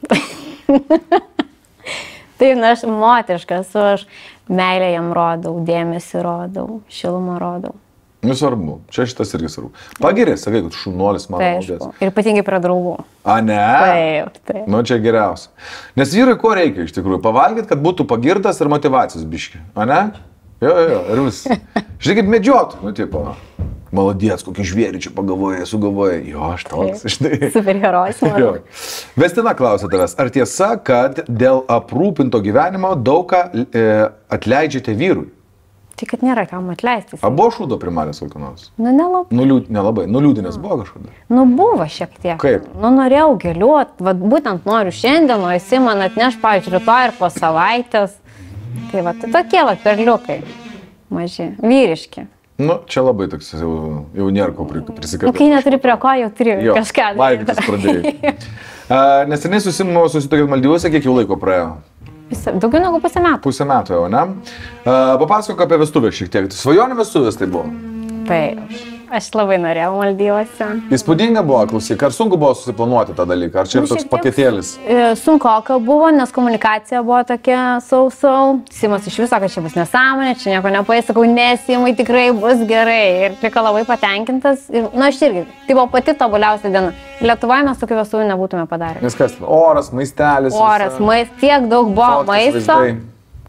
Taip, na, aš moteriškas, aš meilę jam rodau, dėmesį rodau, šilumą rodau. Nu svarbu, čia šitas irgi svarbu. Pagirė, sakai, kad šunuolis man Tai naudės. aišku. Ir ypatingai prie draugų. A, ne? Taip, taip. Nu, čia geriausia. Nes vyrai ko reikia iš tikrųjų? Pavalgyti, kad būtų pagirtas ir motivacijos biški. A ne? Jo, jo, jo, ir vis. Žinai, kaip medžiot. Nu, tipo, maladės, kokį žvėrį čia pagalvojai, sugalvojai. Jo, aš toks, žinai. Superherojus. Vestina klausia tavęs, ar tiesa, kad dėl aprūpinto gyvenimo daug ką e, atleidžiate vyrui? Tai kad nėra kam atleisti. Abu šūdo primarės kokio nors? Nu, nelabai. Nuliūd, nelabai, nuliūdinės buvo kažkada. Nu, buvo šiek tiek. Kaip? Nu, norėjau gėlių, vad būtent noriu šiandien, o esi man atneš, pavyzdžiui, rytoj ir po savaitės. Tai va, tai tokie va perliukai. Maži, vyriški. Nu, čia labai toks jau, jau nėra ko pri- Nu, kai prisikabinti. neturi prie ko, jau turi Jo, kažką. Valgytis pradėjai. Uh, Neseniai susimu susitokėt Maldyvose, kiek jau laiko praėjo? Pusę- Daugiau negu pusę metų. Pusę metų jau, ne? Uh, papasakok apie vestuvę šiek tiek. Svajonių vestuvės tai buvo. Taip. Aš labai norėjau Maldyvose. Įspūdinga buvo, klausyk, ar sunku buvo susiplanuoti tą dalyką, ar čia Nu, toks paketėlis? Sunku, buvo, nes komunikacija buvo tokia sausau. Simas iš viso, kad čia bus nesąmonė, čia nieko nepaisakau, nesimai tikrai bus gerai. Ir liko labai patenkintas. Ir, na, aš irgi, tai buvo pati tobuliausia diena. Lietuvoje mes tokių vestuvių nebūtume padarę. Nes kas, ten, oras, maistelis. Oras, maistas, tiek daug buvo maisto, vaizdai.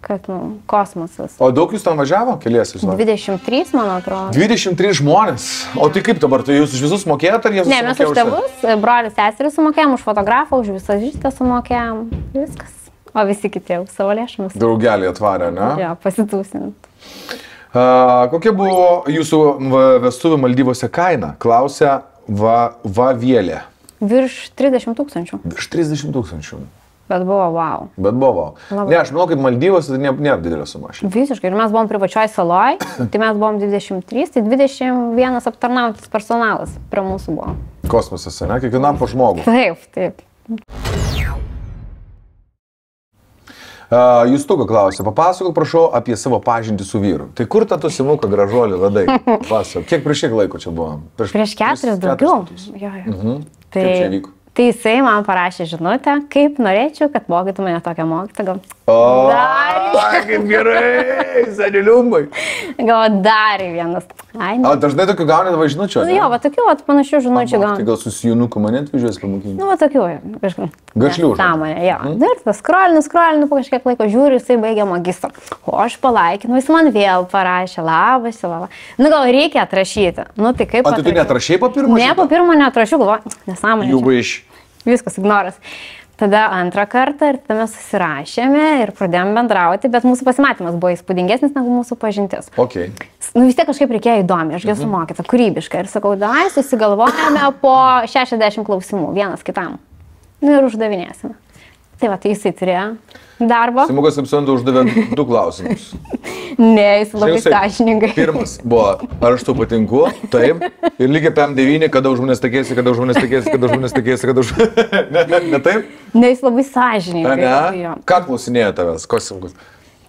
Kad, nu, kosmosas. O daug jūs ten važiavo, keliesi? 23, man atrodo. 23 žmonės. O tai kaip dabar, tai jūs už visus mokėjote ar jie Ne, mes už tėvus, brolius, seserį sumokėjom, už fotografą, už visą žystę sumokėjom. Viskas. O visi kiti jau savo lėšomis. Draugelį atvarė, ne? Jo, pasitūsint. A, kokia buvo jūsų va- vestuvių Maldyvose kaina? Klausia va, Vavėlė. Virš 30 tūkstančių. Virš 30 tūkstančių. Bet buvo wow. Bet buvo. Labai. Ne, aš manau, kaip Maldyvose tai nė- nėra didelė suma. šiaip. Visiškai. Ir mes buvom privačioj saloj, tai mes buvom 23, tai 21 aptarnaujantis personalas prie mūsų buvo. Kosmosas, ne? Kiekvienam po žmogų. Taip, taip. A, Jūs tuko klausė, papasakok prašau apie savo pažintį su vyru. Tai kur ta tu simuka gražuolė, ladai? Pasakok, kiek prieš kiek laiko čia buvo? Prieš keturis daugiau. Jo, jo. Mhm. Tai, Kaip čia vyko? Tai jisai man parašė žinutę, kaip norėčiau, kad mokytų mane tokią mokytą. Gal, O, Dar. kaip gerai, seniliumai. gal dar vienas. Ai, ne. O dažnai tokių gauni tavo žinučių? Nu, jo, va tokių va, panašių žinučių Tai gaunu. gal susijunukų mane atvažiuos pamokyti. Nu, va tokių. Kažkaip. Gašlių. Sąmonė, jo. Mm. Ir tas skrolinu, skrolinu, po kažkiek laiko žiūriu, jisai baigė magistrą. O aš palaikinau, jis man vėl parašė, labas, labas. Nu, gal reikia atrašyti. Nu, tai kaip. O tai tu atrašiau? netrašiai po pirmo? Ne, po pirmo neatrašiau, galvoju, nesąmonė. Jų iš. Viskas ignoras. Tada antrą kartą ir tada mes susirašėme ir pradėjome bendrauti, bet mūsų pasimatymas buvo įspūdingesnis negu mūsų pažintis. Ok. Nu vis tiek kažkaip reikėjo įdomi, aš esu mokyta, kūrybiška. Ir sakau, dai, susigalvojame po 60 klausimų vienas kitam. Nu ir uždavinėsime. Tai va, tai jisai turėjo darbą. Simukas apsiuntų uždavė du klausimus. Ne, jis labai sąžiningai. Pirmas buvo, ar aš tau patinku, taip. Ir lygiai PM9, kada už manęs tekėsi, kada už manęs tekėsi, kada už manęs tekėsi, kada už... ne, ne, ne taip? Ne, jis labai sąžiningai. ne? jo. Ką klausinėjo tavęs, ko simukas?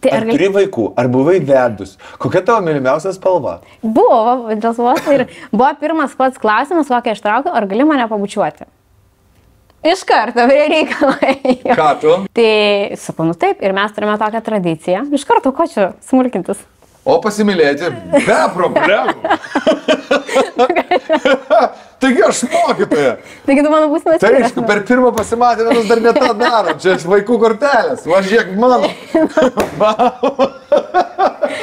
Tai Ar ar turi vaikų, ar buvai vedus? Kokia tavo mylimiausia spalva? Buvo, dėl svos ir buvo pirmas pats klausimas, kokį aš traukiu, ar gali mane pabučiuoti. Iš karto, prie reikalai. Ką tu? Tai sakau, nu taip, ir mes turime tokią tradiciją. Iš karto, ko čia smulkintis? O pasimylėti be problemų. Taigi aš mokytoja. Taigi tu mano būsimas Tai aišku, per pirmą pasimatymą mes dar ne tą darom. Čia vaikų kortelės. Važiuok mano.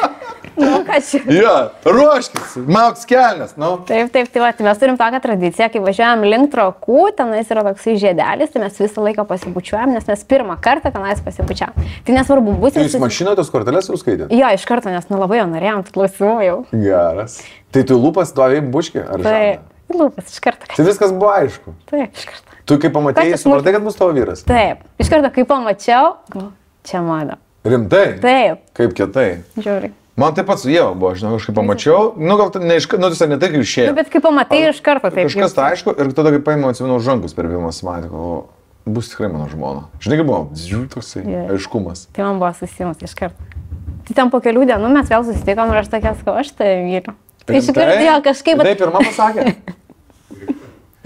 Nu, ką čia? Jo, ruoškis, mauks kelnes. Nu. Taip, taip, tai va, tai mes turim tokią tradiciją, kai važiuojam link traukų, tenais yra toksai žiedelis, tai mes visą laiką pasibučiuojam, nes mes pirmą kartą tenais pasibučiuojam. Tai nesvarbu, Tai būsim. Jūs mašinoje tos korteles jau skaitėte? Jo, iš karto, nes nu labai jau norėjom, tų klausimų jau. Geras. Tai tu lūpas duovėjai buškį? Ar Tai, žaną? lūpas, iš karto. Tai viskas buvo aišku. Taip, iš karto. Tu kai pamatėjai, supratai, kad bus tavo vyras? Taip, iš karto, kai pamačiau, čia mano. Rimtai? Taip, Kaip kietai? žiūri. Man taip pat su Jėva buvo, žinau, kažkaip pamačiau, nu gal tai ne iš, nu tai ne tai, kai išėjo. Nu, bet kai pamatai iš karto taip. Kažkas tai aišku, ir tada, kai paėmiau, atsimenu, už rankos per pirmas, matė, o bus tikrai mano žmona. Žinai, kaip buvo, žiūrėjau, toksai Jo. aiškumas. Tai man buvo susijimas iš karto. Tai ten po kelių dienų mes vėl susitikom ir aš tokia sakau, aš tai vyru. Tai iš karto jo kažkaip... Tai pirmą pasakė.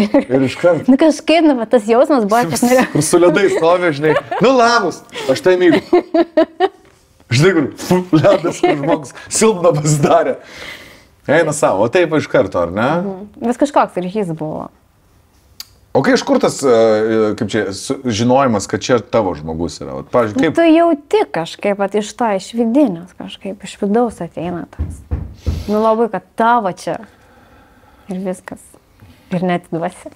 Ir iš karto. Nu kažkaip, nu, tas jausmas buvo, kad norėjau. Kur su ledai stovi, žinai. Nu, labas, aš tai myliu. Žinai, kur ledas, kur žmogus silpna pasidarė. Eina savo, o taip iš karto, ar ne? Vis kažkoks ryšys buvo. O kai iš kur tas, e, kaip čia, žinojimas, kad čia tavo žmogus yra? Vat, Pavyzdžiui, Kaip? kaip... Tu jauti kažkaip, at iš to, iš vidinės kažkaip, iš vidaus ateina tas. Nu labai, kad tavo čia. Ir viskas. Ir net duosi.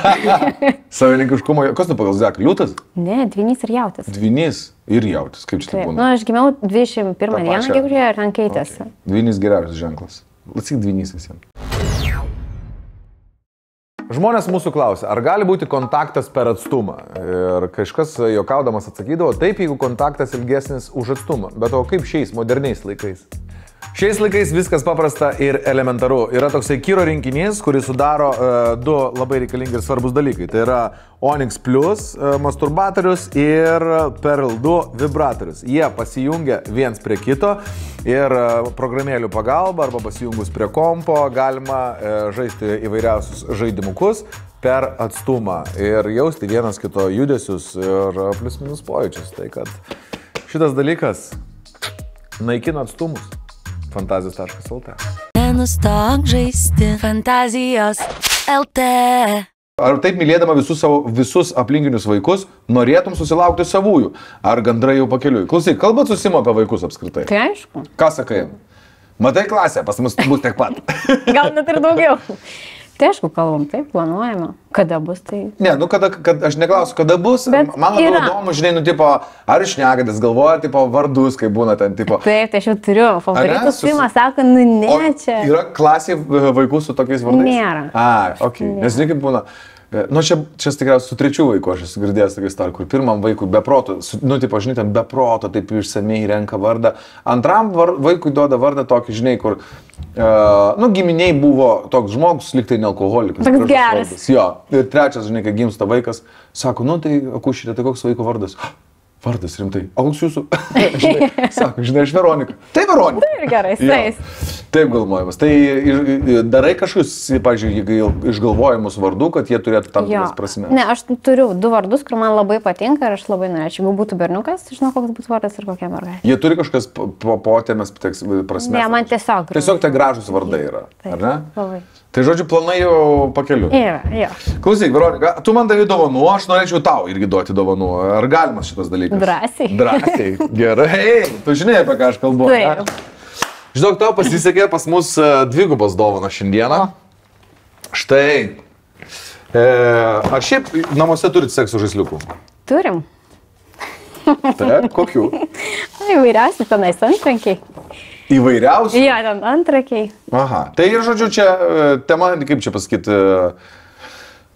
Savininkiškumo, kas tu pagal Zek, liūtas? Ne, dvinys ir jautis. Dvinys ir jautis, kaip čia tai Taip. Nu, būna? aš gimiau 21 Ta dieną, gegužėje ir ten keitėsi. Okay. Dvinys geriausias ženklas. Latsik dvinys visiems. Žmonės mūsų klausia, ar gali būti kontaktas per atstumą? Ir kažkas jokaudamas atsakydavo, taip, jeigu kontaktas ilgesnis už atstumą. Bet o kaip šiais moderniais laikais? Šiais laikais viskas paprasta ir elementaru. Yra toksai kyro rinkinys, kuris sudaro uh, du labai reikalingi ir svarbus dalykai. Tai yra Onyx Plus uh, masturbatorius ir Perl 2 vibratorius. Jie pasijungia viens prie kito ir uh, programėlių pagalba arba pasijungus prie kompo galima uh, žaisti įvairiausius žaidimukus per atstumą ir jausti vienas kito judesius ir plius minus pojūčius. Tai kad šitas dalykas naikina atstumus. Fantazijos.lt. Nenustok žaisti fantazijos LT. Ar taip mylėdama visus, savo, visus aplinkinius vaikus, norėtum susilaukti savųjų? Ar gandrai jau pakeliui? Klausyk, kalbat susimo apie vaikus apskritai. Tai aišku. Ką sakai? Matai klasę, pas mus bus tiek pat. Gal net ir daugiau. Tai aišku, kalbam, taip, planuojame. Kada bus tai? Ne, nu kada, kad, aš neklausiu, kada bus. Bet Man labiau įdomu, žinai, nu, tipo, ar išnekatės, galvoja, tipo, vardus, kai būna ten, tipo. Taip, tai aš jau turiu. Favoritus filmas sako, nu O ne čia. Yra klasė vaikų su tokiais vardais? Nėra. A, ok. Nes žinai, kaip būna. E, Nu, čia, čia tikriausiai su trečiu vaiku aš esu girdėjęs tokia istorija, kur pirmam vaikui be proto, su, nu, tipo, žinai, ten be proto, taip išsamei renka vardą. Antram var, vaikui duoda vardą tokį, žinai, kur, uh, nu, giminiai buvo toks žmogus, liktai ne alkoholikas. Toks geras. vardas. Jo. Ir trečias, žinai, kai gimsta vaikas, sako, nu, tai akušyrė, tai koks vaiko vardas? Vardas rimtai. Koks jūsų? žinai, sako, žinai, aš Veronika. Tai Veronika. Ir gerai, Jo. sais. Taip galvojamas. Tai darai kažkokius, pavyzdžiui, išgalvojimus vardų, kad jie turėtų tam tikras prasmes. Ne, aš turiu du vardus, kur man labai patinka ir aš labai norėčiau. Jeigu būtų berniukas, žinau, koks būtų vardas ir kokia mergaitė. Jie turi kažkas po potėmės prasme. Ne, man tiesiog. Tiesiog tai gražus vardai yra. Taip, Ar ne? labai. Tai žodžiu, planai jau pakeliu. Yra, jo. Klausyk, Veronika, tu man davai dovanų, aš norėčiau tau irgi duoti dovanų. Ar galimas šitas dalykas? Drąsiai. Drąsiai. Gerai. Tu žinai, apie ką aš kalbu. Taip. Žinok, tau pasisekė pas mus e, dvigubas dovanas šiandieną. Štai. E, ar šiaip namuose turit sekso žaisliukų? Turim. Taip, kokių? Įvairiausi tenais antrankiai. Įvairiausių. Jo, ten antrakiai. Aha. Tai ir, žodžiu, čia e, tema, kaip čia pasakyti,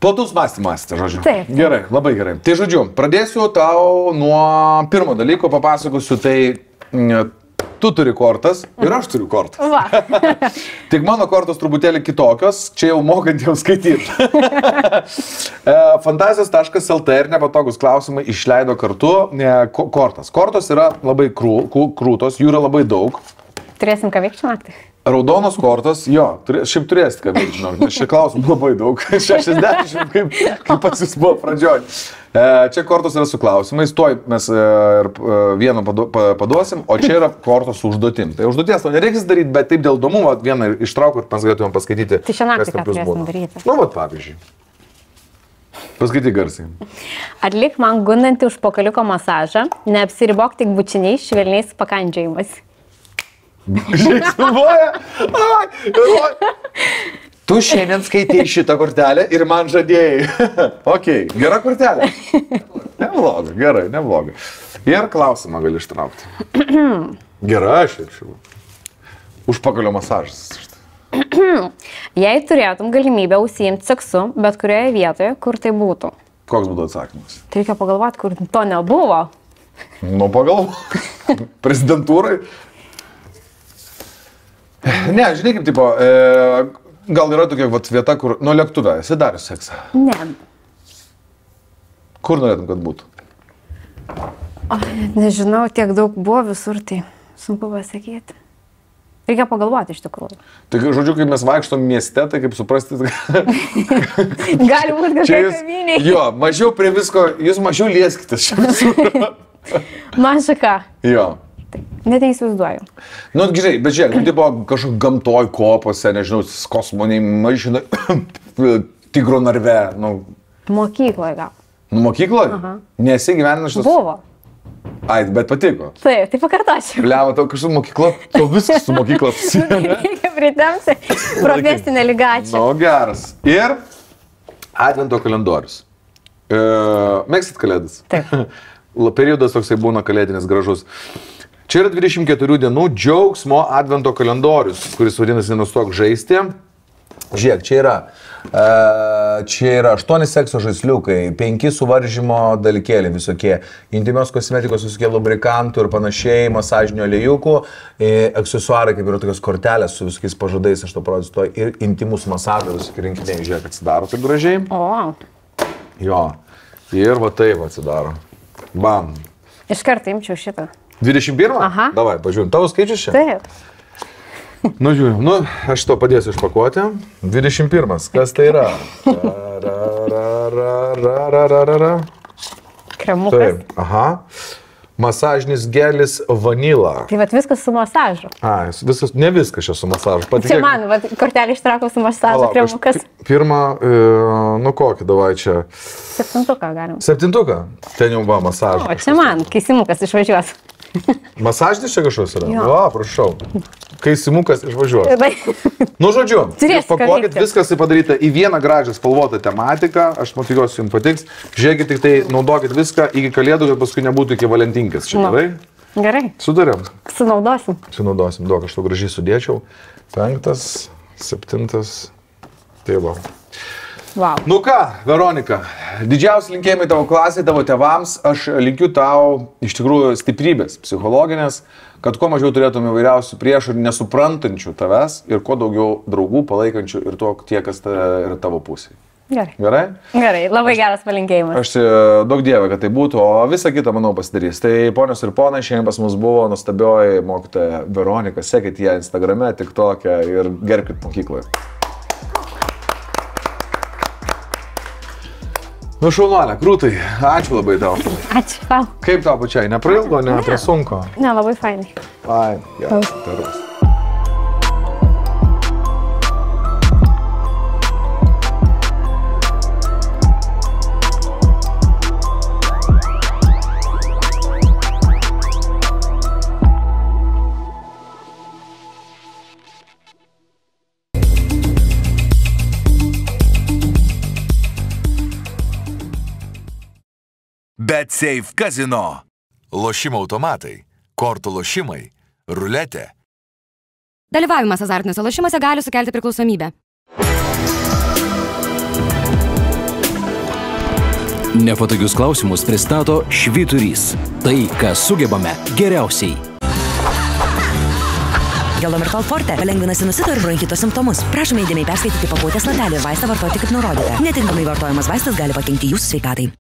platus mąstymas, tai žodžiu. Taip. Gerai, labai gerai. Tai, žodžiu, pradėsiu tau nuo pirmo dalyko, papasakosiu, tai tu turi kortas ir aš turiu kortas. Va. Tik mano kortos truputėlį kitokios, čia jau mokantiems skaityti. Fantazijos.lt ir nepatogus klausimai išleido kartu e, ko- kortas. Kortos yra labai krū, krūtos, jų yra labai daug. Turėsim ką veikti naktį. Raudonos kortos, jo, turė, šiaip turėsit ką veikti, žinok, nes čia klausimų labai daug. 60, kaip, kaip pas jūs buvo pradžioj. E, čia kortos yra su klausimais, tuoj mes e, ir e, vieną padu, pa, paduosim, o čia yra kortos su užduotim. Tai užduoties to nereikia daryti, bet taip dėl įdomumo vieną ištraukų, kad mes galėtumėm paskaityti. Tai šią naktį turėsim būna. daryti? Nu, vat pavyzdžiui. Paskaityk garsiai. Atlik man gundantį užpakaliuko masažą, neapsiribok tik bučiniais, švelniais pakandžiajimas. Žaistuvoja. Tu šiandien skaitai šitą kortelę ir man žadėjai. ok, gera kortelė. Nebloga, gerai, nebloga. Ir klausimą gali ištraukti. Gera, aš šiau. Užpakalio masažas. Jei turėtum galimybę užsiimti seksu, bet kurioje vietoje, kur tai būtų. Koks būtų atsakymas? Tai reikia pagalvoti, kur to nebuvo. Nu, pagalvo. Prezidentūrai. Ne, žinai, kaip tipo, e, gal yra tokia vat, vieta, kur nuo lėktuvė esi darius seksą. Ne. Kur norėtum, kad būtų? O, net nežinau, tiek daug buvo visur, tai sunku pasakyti. Reikia pagalvoti iš tikrųjų. Tai, žodžiu, kai mes vaikštom mieste, tai kaip suprasti, Gali būti jūs... kavinė. Jo, mažiau prie visko, jūs mažiau lieskite čia visur. Maža ką. jo. Net neįsivaizduoju. Nu, gerai, bet žiūrėk, nu, tipo, kažkur gamtoj kopose, nežinau, kosmoniai mažinai, tigro narve, nu, Mokykloje gal. nu mokykloje. Aha. Nesi gyvenęs šitas. Buvo. Ai, bet patiko. Taip, tai pakartosiu. Liavo, tau kažkur mokykla, tau viskas su mokykla. Reikia pritempti profesinę lygačią. Nu, geras. Ir Advento kalendorius. E, mėgstat kalėdas? Taip. Periodas toksai būna kalėdinis gražus. Čia yra 24 dienų džiaugsmo Advento kalendorius, kuris vadinasi Nenustok žaisti. Žiūrėk, čia yra, e, čia yra 8 sekso žaisliukai, 5 suvaržymo dalykėliai visokie, intimios kosmetikos visokie lubrikantų ir panašiai, masažinio aliejukų, e, aksesuarai, kaip yra tokios kortelės su visokiais pažadais, aš to parodysiu, to ir intimus masažas, rinkiniai, žiūrėk, atsidaro taip gražiai. O, Jo, ir va taip atsidaro. Bam. iš karto imčiau šitą. 21? Aha. Davai, pažiūrim, tavo skaičius čia? Taip. Nu, žiūrim, nu, aš to padėsiu išpakuoti. 21. Kas tai yra? Ra, ra, ra, ra, ra, ra, ra, ra. Kremukas. Taip, aha. Masažinis gelis vanila. Tai vad viskas su masažu. A, visas, ne viskas čia su masažu. Čia Patikėk. man, vat, kortelį ištraukau su masažu kremukas. pi- Pirmą, e, nu kokį davai čia. Septintuką galim. Septintuką. Ten jau va masažas. O, čia man, kaisimukas išvažiuos. Masažinis čia kažkoks yra? Jo. O, prašau. Kai simukas išvažiuos. Tai Nu, žodžiu, pakuokit, viskas tai padaryta į vieną gražią spalvotą tematiką. Aš tikiuosi, jums patiks. Žiūrėkit, tik tai naudokit viską iki kalėdų, kad paskui nebūtų iki valentinkas. Čia Nu. gerai? Gerai, Sudarėm. sunaudosim. Sunaudosim. Duok, aš to gražiai sudėčiau. Penktas, septintas. Tai va. Wow. Nu ką, Veronika, didžiausi linkėjimai tavo klasiai, tavo tevams. Aš linkiu tau iš tikrųjų stiprybės psichologinės, kad kuo mažiau turėtum įvairiausių priešų ir nesuprantančių tavęs ir kuo daugiau draugų palaikančių ir to tie, kas yra tavo pusėje. Gerai. Gerai? Gerai, labai geras palinkėjimas. Aš e, daug dievė, kad tai būtų, o visą kitą, manau, pasidarys. Tai ponios ir ponai, šiandien pas mus buvo nuostabioji mokytoja Veronika, sekit ją Instagrame, TikTok'e ir gerbkite mokykloje. Nu, šaunuolė, krūtai, ačiū labai tau. Ačiū tau. Kaip tau pačiai, neprailgo, ne, per sunku? Ne, labai fainai. Ai, gerai. Gerai. Bet Safe Casino. Lošimo automatai, kortų lošimai, ruletė. Dalyvavimas azartiniuose lošimuose gali sukelti priklausomybę. Nepatogius klausimus pristato Švyturys. Tai, ką sugebame geriausiai. Gelomirtol forte palengvina sinusito ir bronchito simptomus. Prašome įdėmiai perskaityti pakuotės lapelį ir vaistą vartoti kaip nurodyta. Netinkamai vartojamas vaistas gali pakengti jūsų sveikatai.